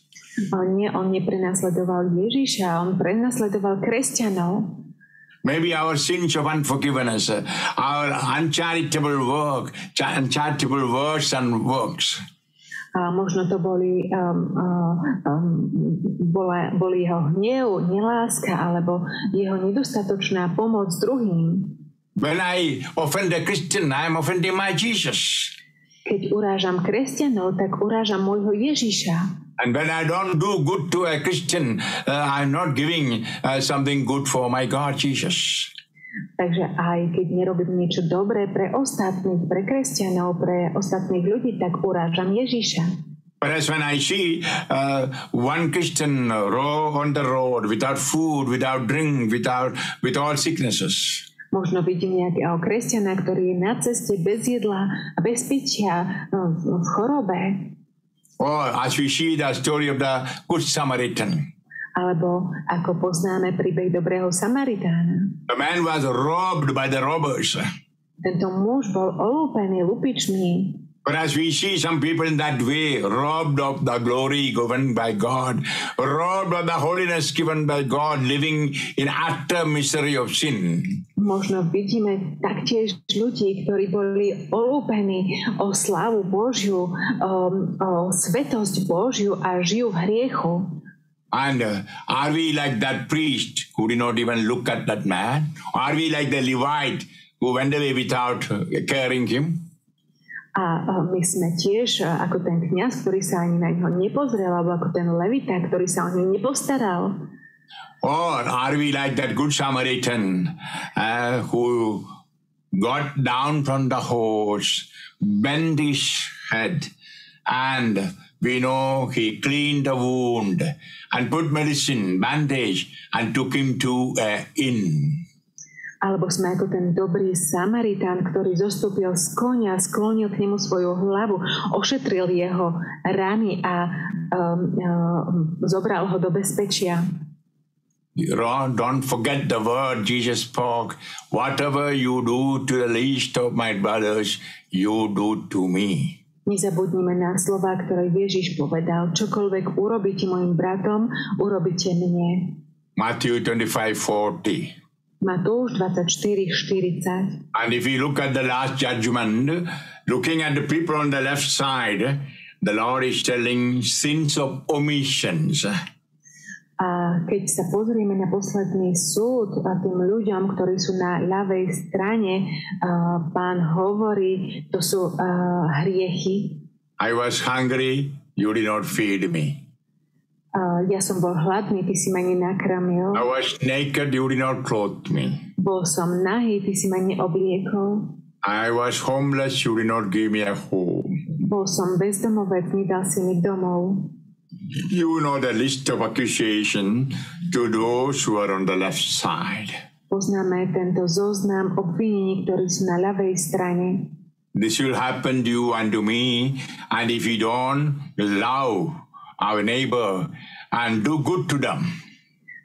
On, nie, on neprenasledoval Ježíša, on prenasledoval kresťanov. Maybe our sins of unforgiveness, uh, our uncharitable work, cha- uncharitable words and works. A možno to boli, um, um, bola, boli jeho hnev, neláska alebo jeho nedostatočná pomoc druhým. When I offend a Christian, I am offending my Jesus. Keď urážam kresťanov, tak urážam môjho Ježíša. And when I don't do good to a Christian, uh, I'm not giving uh, something good for my God, Jesus. Takže aj keď nerobím niečo dobré pre ostatných, pre kresťanov, pre ostatných ľudí, tak urážam Ježíša. Whereas when I see uh, one Christian row on the road without food, without drink, without with all sicknesses, Možno vidím nejakého kresťana, ktorý je na ceste bez jedla a bez pitia v v chorobe. Or as we see the story of the Good Samaritan, Alebo ako poznáme príbeh dobrého Samaritána. the man was robbed by the robbers. Tento muž bol olúpený lupičmi. Whereas we see some people in that way, robbed of the glory given by God, robbed of the holiness given by God, living in utter misery of sin. Možno vidíme taktiež ľudí, ktorí boli olúpení o slávu Božiu, o, o svetosť Božiu a žijú v hriechu. And uh, are we like that priest who did not even look at that man? Are we like the Levite who went away without uh, caring him? A my sme tiež ako ten kňaz, ktorý sa ani na nepozrel, alebo ako ten levita, ktorý sa o nepostaral. Or are we like that good Samaritan uh, who got down from the horse, bent his head, and we know he cleaned the wound and put medicine, bandage, and took him to an inn. Alebo sme ako ten dobrý Samaritán, ktorý zostúpil z konia, sklonil k nemu svoju hlavu, ošetril jeho rany a um, um, zobral ho do bezpečia. Don't forget the word Jesus spoke. Whatever you do to the least of my brothers, you do to me. Nezabudnime na slova, ktoré Ježiš povedal. Čokoľvek urobíte mojim bratom, urobíte mne. Matthew 25 40. Matúš 24, 40. And if you look at the last judgment, looking at the people on the left side, the Lord is telling sins of omissions. A keď sa pozrieme na posledný súd a tým ľuďom, ktorí sú na ľavej strane, a pán hovorí, to sú a, hriechy. I was hungry, you did not feed me. Uh, ja som bol hladný, ty si ma. I was naked, you did not clothe me. Bol som nahý, ty si ma neobliekol. I was homeless, you did not give me a home. Bol som bezdomovec, nedal si mi domov. You know the list of accusation to those who are on the left side. Poznáme tento zoznam obvinení, ktorí sú na ľavej strane. This will happen to you and to me, and if you don't love our neighbor and do good to them,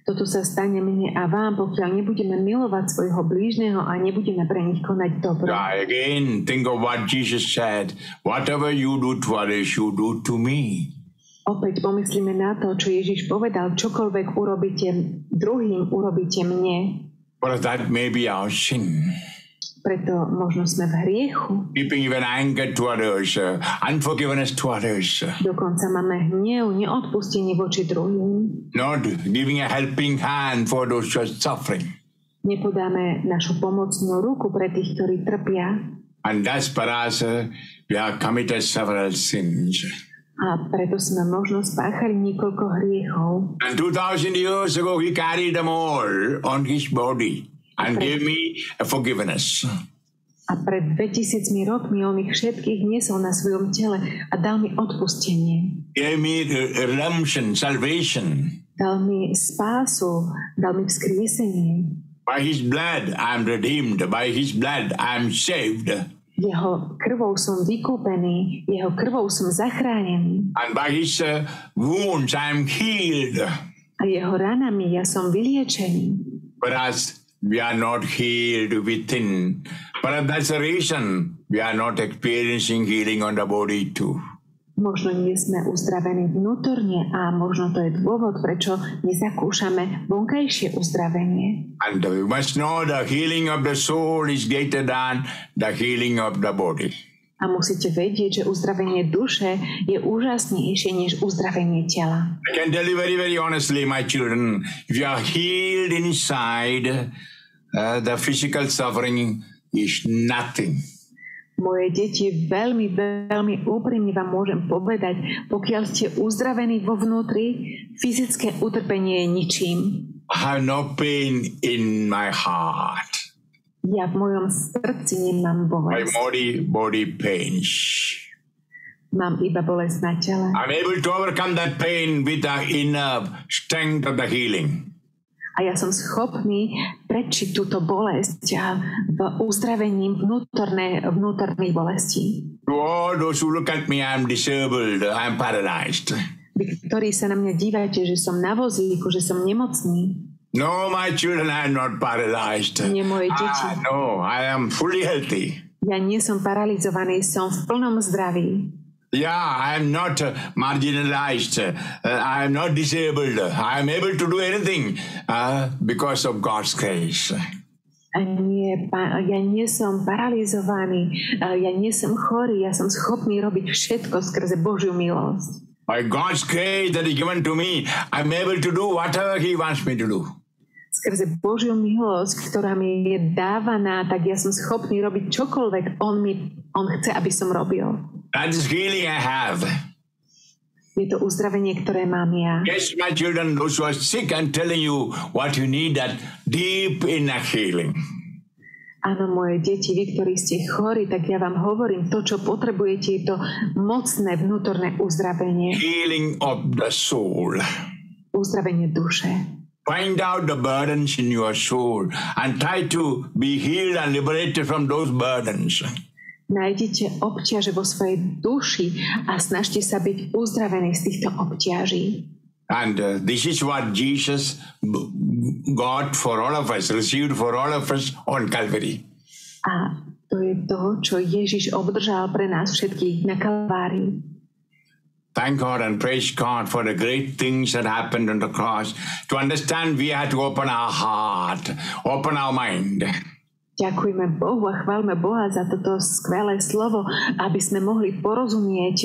Toto sa stane mne a vám, pokiaľ nebudeme milovať svojho blížneho a nebudeme pre nich konať dobro. I again think of what Jesus said whatever you do to others, you do to me. Opäť pomyslíme na to, čo Ježiš povedal, čokoľvek urobíte druhým, urobíte mne. For that may be our sin. Preto možno sme v hriechu. Keeping even anger to others, uh, unforgiveness to others, Dokonca máme hnev, neodpustenie voči druhým. not giving a helping hand for those who are suffering. Nepodáme našu pomocnú ruku pre tých, ktorí trpia. And thus, us, uh, we have committed several sins. A preto sme možno spáchali niekoľko hriechov. And 2000 years ago, he carried them all on his body and gave me a forgiveness. A pred 2000 rokmi on ich všetkých niesol na svojom tele a dal mi odpustenie. Gave me re- redemption, salvation. Dal mi spásu, dal mi vzkriesenie. By his blood, I am redeemed. By his blood, I am saved. Jeho krvou som vykúpený, jeho krvou som zachránený And by his uh, wounds, I am healed. a jeho ranami ja som vyliečený. Whereas we are not healed within. Perhaps that's the reason we are not experiencing healing on the body too. Možno nie sme uzdravení vnútorne a možno to je dôvod, prečo nezakúšame vonkajšie uzdravenie. And we must know the healing of the soul is greater than the healing of the body. A musíte vedieť, že uzdravenie duše je úžasnejšie než uzdravenie tela. I can tell you very, very honestly, my children, if you are healed inside, uh, the physical suffering is nothing. Moje deti, veľmi, veľmi úprimne vám môžem povedať, pokiaľ ste uzdravení vo vnútri, fyzické utrpenie je ničím. I have no pain in my heart. Ja v mojom srdci nemám My bolesť. body, body pains. Mám iba bolesť na tele. I'm able to overcome that pain with the inner strength of the healing. A ja som schopný prečiť túto bolesť a v uzdravení vnútorné, vnútorných bolestí. To all those who look at me, I'm disabled, I'm paralyzed. Vy, ktorí sa na mňa dívate, že som na vozíku, že som nemocný. No, my children, I'm not paralyzed. Nie moje deti. Ah, no, I am fully healthy. Ja nie som paralizovaný, som v plnom zdraví. Yeah, I'm not uh, marginalized. Uh, I'm not disabled. I'm able to do anything uh, because of God's grace. A nie, ja nie som paralizovaný, a ja nie som chorý, ja som schopný robiť všetko skrze Božiu milosť. By God's grace that is given to me, I'm able to do whatever He wants me to do. Skrze Božiu milosť, ktorá mi je dávaná, tak ja som schopný robiť čokoľvek on, mi, on chce, aby som robil. That is healing I have. Je to uzdravenie, ktoré mám ja. Yes, my children, those who are sick, I'm telling you what you need that deep inner healing. Áno, moje deti, vy, ktorí ste chorí, tak ja vám hovorím, to, čo potrebujete, je to mocné vnútorné uzdravenie, Healing of the soul. uzdravenie duše. Find out the burdens in your soul and try to be healed and liberated from those burdens. Nájdete obťaže vo svojej duši a snažte sa byť uzdravení z týchto obťaží. And uh, this is what Jesus got for all of us, received for all of us on Calvary. A to je to, čo Ježiš obdržal pre nás všetkých na Kalvárii. Thank God and praise God for the great things that happened on the cross. To understand, we had to open our heart, open our mind. Ďakujeme Bohu a chválme Boha za toto skvelé slovo, aby sme mohli porozumieť,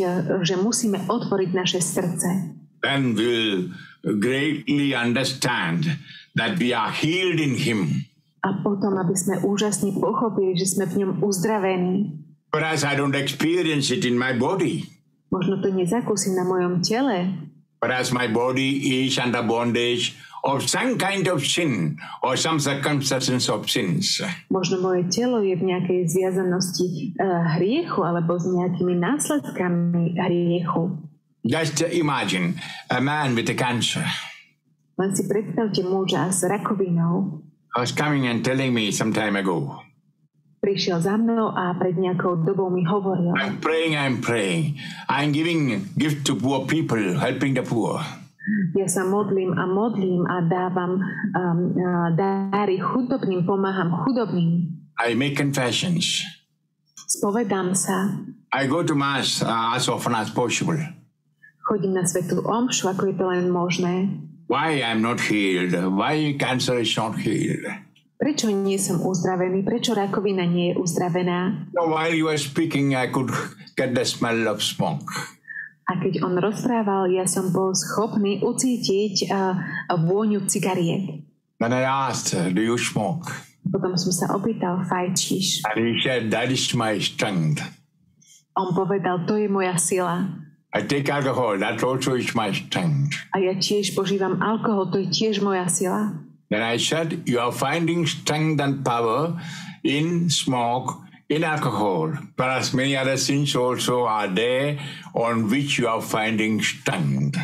že musíme otvoriť naše srdce. Then we'll greatly understand that we are healed in Him. A potom, aby sme úžasne pochopili, že sme v ňom uzdravení. Whereas I don't experience it in my body. Možno to nezakúsim na mojom tele, but as my body is under bondage of some kind of sin or some circumstances of sins, možno moje telo je v nejakej zviazanosti uh, hriechu alebo s nejakými následkami hriechu. just imagine a man with a cancer Len si predstavte muža s rakovinou. was coming and telling me some time ago, Prišiel za mnou a pred nejakou dobou mi hovoril, I'm praying, I'm praying. I'm giving gift to poor people, helping the poor. Ja sa modlím a modlím a dávam um, uh, dáry chudobným, pomáham chudobným. I make confessions. Spovedám sa, I go to mass uh, as often as possible. chodím na svetú omšu, ako je to len možné. Why I'm not healed? Why cancer is not healed? Prečo nie som uzdravený? Prečo rakovina nie je uzdravená? So while you were speaking, I could get the smell of smoke. A keď on rozprával, ja som bol schopný ucítiť uh, vôňu cigariet. Then I asked, Do you smoke? Potom som sa opýtal, fajčíš? And he said, That is my strength. On povedal, to je moja sila. I take alcohol, that also is my strength. A ja tiež požívam alkohol, to je tiež moja sila. Then I said, You are finding strength and power in smoke, in alcohol. Whereas many other sins also are there on which you are finding strength.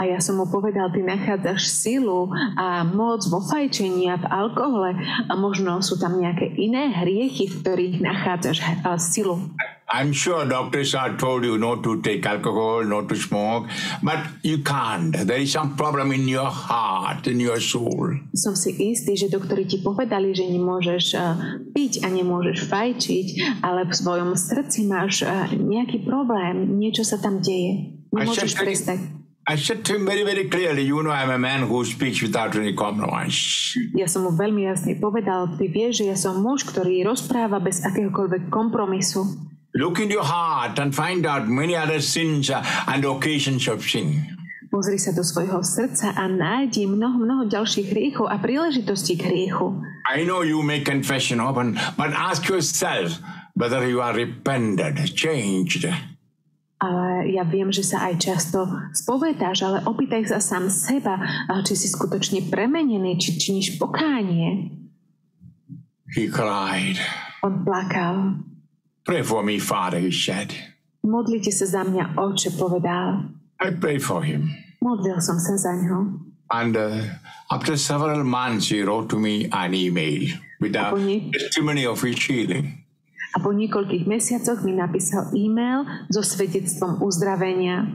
A ja som mu povedal, ty nachádzaš silu a moc vo fajčení a v alkohole a možno sú tam nejaké iné hriechy, v ktorých nachádzaš a, silu. I'm sure doctors have told you not to take alcohol, not to smoke, but you can't. There is some problem in your heart, in your soul. Som si istý, že doktori ti povedali, že nemôžeš a, piť a nemôžeš fajčiť, ale v svojom srdci máš a, nejaký problém, niečo sa tam deje. Nemôžeš prestať. I said to him very, very clearly, you know, I'm a man who speaks without any compromise. Ja som mu veľmi jasne povedal, ty vieš, že ja som muž, ktorý rozpráva bez akéhokoľvek kompromisu. Look in your heart and find out many other sins and occasions of sin. Pozri sa do svojho srdca a nájdi mnoho, mnoho ďalších hriechov a príležitostí k hriechu. I know you make confession often, but ask yourself whether you are repented, changed. ale ja viem, že sa aj často spovedáš, ale opýtaj sa sám seba, či si skutočne premenený, či činíš pokánie. He cried. On plakal. Pray for me, father, he said. Modlite sa za mňa, oče, povedal. I pray for him. Modlil som sa za ňo. And uh, after several months, he wrote to me an email with a testimony of his healing. A po niekoľkých mesiacoch mi napísal e-mail so svedectvom uzdravenia.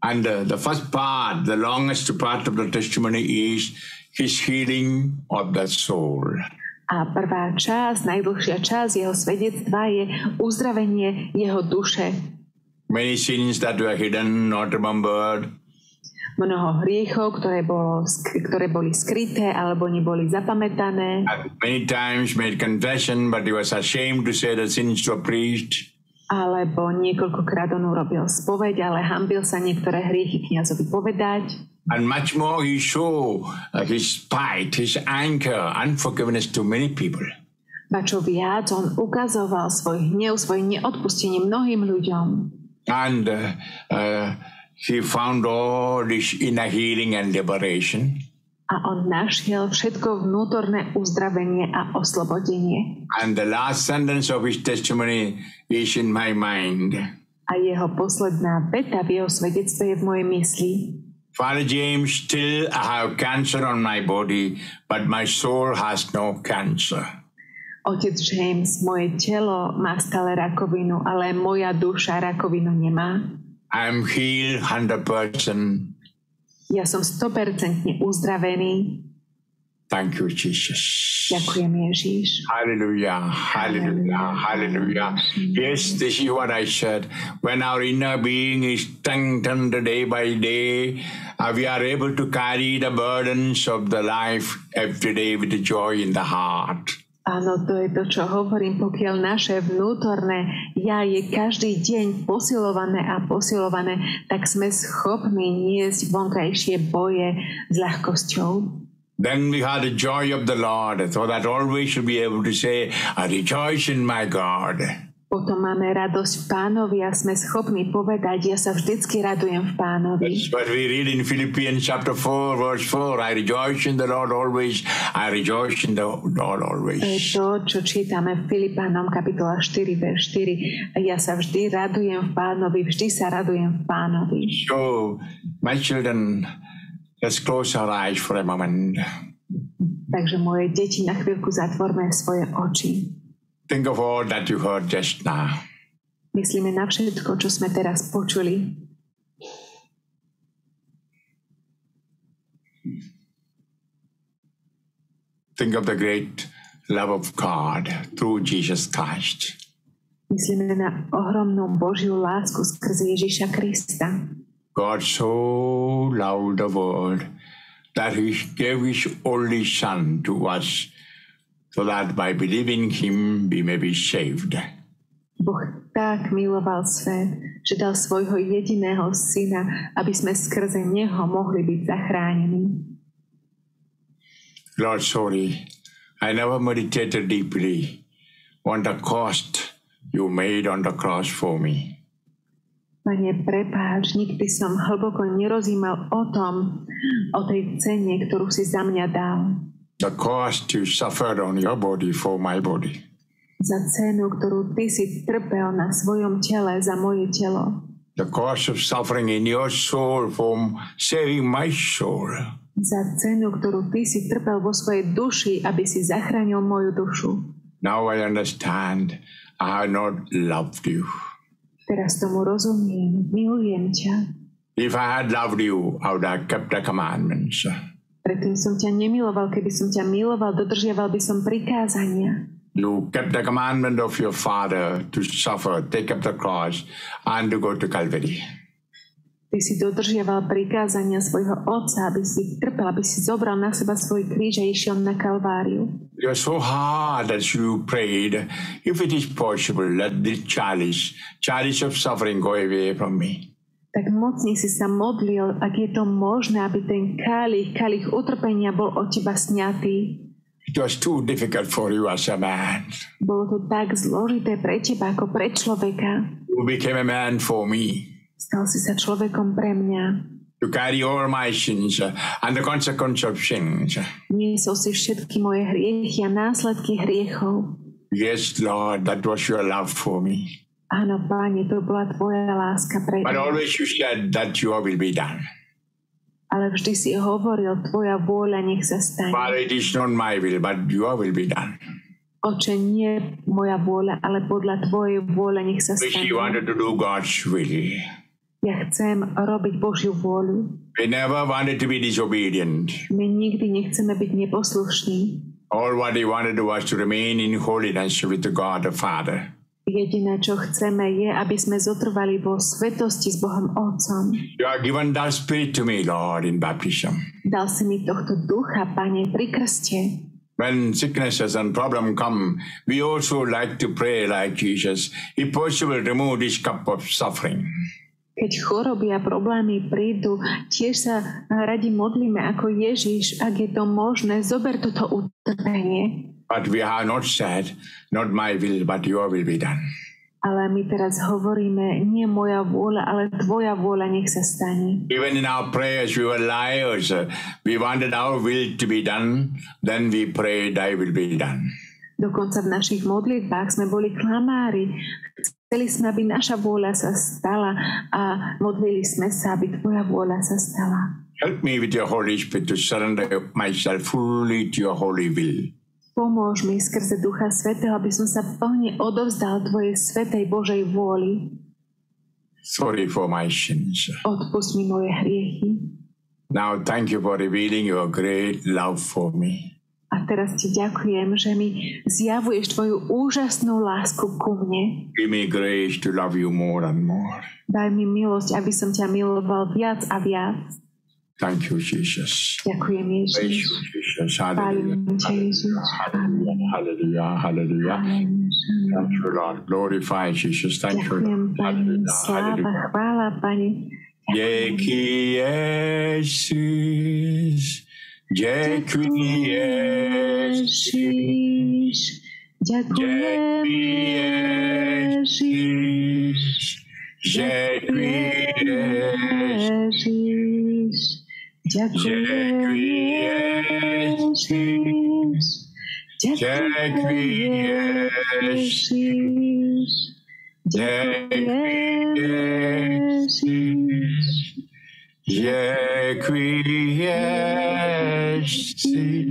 And uh, the first part, the longest part of the testimony is his healing of the soul. A prvá časť, najdlhšia časť jeho svedectva je uzdravenie jeho duše. Many sins that were hidden, not remembered, Mnoho hriechov, ktoré, bolo, ktoré boli skryté alebo neboli zapamätané. many times made confession, but he was ashamed to say the sins to a priest. Alebo niekoľkokrát on urobil spoveď, ale hambil sa niektoré hriechy kniazovi povedať. And much more, he showed uh, his spite, his anger, unforgiveness to many people. Ba čo viac, on ukazoval svoj hnev, svoje neodpustenie mnohým ľuďom. And uh, uh, he found all this inner healing and liberation. A on našiel všetko vnútorné uzdravenie a oslobodenie. And the last sentence of his testimony is in my mind. A jeho posledná veta v jeho svedectve je v mojej mysli. Father James, still I have cancer on my body, but my soul has no cancer. Otec James, moje telo má stále rakovinu, ale moja duša rakovinu nemá. I'm healed 100%. Ja som 100% uzdravený. Thank you, Jesus. Ďakujem Ježíš. Hallelujah, hallelujah, hallelujah. Yes, this is what I said. When our inner being is strengthened day by day, uh, we are able to carry the burdens of the life every day with joy in the heart. Áno, to je to, čo hovorím, pokiaľ naše vnútorné ja je každý deň posilované a posilované, tak sme schopní niesť vonkajšie boje s ľahkosťou. Then we have the joy of the Lord, so that always should be able to say, I rejoice in my God. Potom máme radosť v pánovi a sme schopní povedať, ja sa vždycky radujem v pánovi. That's what we read in Philippians chapter 4, verse 4. I rejoice in the Lord always. I rejoice in the Lord To je always. to, čo čítame v Filipánom kapitola 4, verš 4. A ja sa vždy radujem v pánovi, vždy sa radujem v pánovi. So, my children, let's close our eyes for a moment. Takže moje deti, na chvíľku zatvorme svoje oči. Think of all that you heard just now. Myslíme na všetko, čo sme teraz počuli. Think of the great love of God through Jesus Christ. Myslíme na ohromnú Božiu lásku skrze Ježiša Krista. God so loved the world that he gave his only Son to us so that by believing him we may be saved. Boh tak miloval svet, že dal svojho jediného syna, aby sme skrze neho mohli byť zachránení. Lord, sorry, I never meditated deeply on the cost you made on the cross for me. Pane, prepáč, nikdy som hlboko nerozímal o tom, o tej cene, ktorú si za mňa dal. The cost you suffered on your body for my body. Za cenu, ktorú Ty si trpel na svojom tele za moje telo. The cost of suffering in your soul for saving my soul. Za cenu, ktorú Ty si trpel vo svojej duši, aby si zachránil moju dušu. Now I understand I have not loved you. Teraz tomu rozumiem, milujem ťa. If I had loved you, I would have kept the commandments. Predtým som ťa nemiloval, keby som ťa miloval, dodržiaval by som prikázania. You kept the commandment of your father to suffer, take up the cross, and to go to Calvary. Ty si dodržiaval prikázania svojho otca, aby si trpel, aby si zobral na seba svoj kríž a išiel na Kalváriu. It was so hard that you prayed, if it is possible, let this chalice, chalice of suffering go away from me. Tak mocne si sa modlil, ak je to možné, aby ten kalich, kalich utrpenia bol od teba sňatý. It was too difficult for you as a man. Bolo to tak zložité pre teba ako pre človeka. You became a man for me. Stal si sa človekom pre mňa. To carry all my sins uh, and the consequence of sins. Niesol si všetky moje hriechy a následky hriechov. Yes, Lord, that was your love for me. Áno, Páne, to bola tvoja láska pre But always you said that your will be done. Ale vždy si hovoril, tvoja vôľa nech sa stane. Father, it is not my will, but your will be done. Oče, nie moja vôľa, ale podľa tvojej vôle nech sa stane. you wanted to do God's will. Ja chcem robiť Božiu vôľu. We never wanted to be disobedient. My nikdy nechceme byť neposlušní. All what he wanted was to remain in holiness with God the Father. Jediné, čo chceme, je, aby sme zotrvali vo svetosti s Bohom Otcom. You have given that spirit to me, Lord, in baptism. Dal si mi tohto ducha, Pane, pri krste. When sicknesses and problems come, we also like to pray like Jesus. If possible, remove this cup of suffering. Keď choroby a problémy prídu, tiež sa radi modlíme ako Ježiš, ak je to možné, zober toto utrpenie. But we are not said, not my will, but your will be done. Ale my teraz hovoríme, nie moja vôľa, ale tvoja vôľa nech sa stane. Even in our prayers, we were liars. We wanted our will to be done, then we prayed, thy will be done. Dokonca v našich modlitbách sme boli klamári. Chceli sme, aby naša vôľa sa stala a modlili sme sa, aby tvoja vôľa sa stala. Help me with your Holy Spirit to surrender myself fully to your holy will. Pomôž mi skrze Ducha Svetého, aby som sa plne odovzdal Tvojej Svetej Božej vôli. Sorry for my sins. Odpust mi moje hriechy. Now thank you for revealing your great love for me. A teraz Ti ďakujem, že mi zjavuješ Tvoju úžasnú lásku ku mne. Give me grace to love you more and more. Daj mi milosť, aby som ťa miloval viac a viac. Thank you, Jesus. Ďakujem Praise Ježiš. you, Jesus. Chválim Hallelujah. ťa Ježiš. Amen. Hallelujah. Hallelujah. Thank you, Lord. Glorify Jesus. Thank you. Ďakujem, Lord. Pani. Hallelujah. Sláva, Hallelujah. chvála, Pani. Jeki Jezus, Jeki Jezus, Ježiš, Ďakujem, Ježiš. Ježiš. Ďakujem, Ježiš. Ďakujem, Ježiš. Ďakujem, Ježiš. Ďakujem,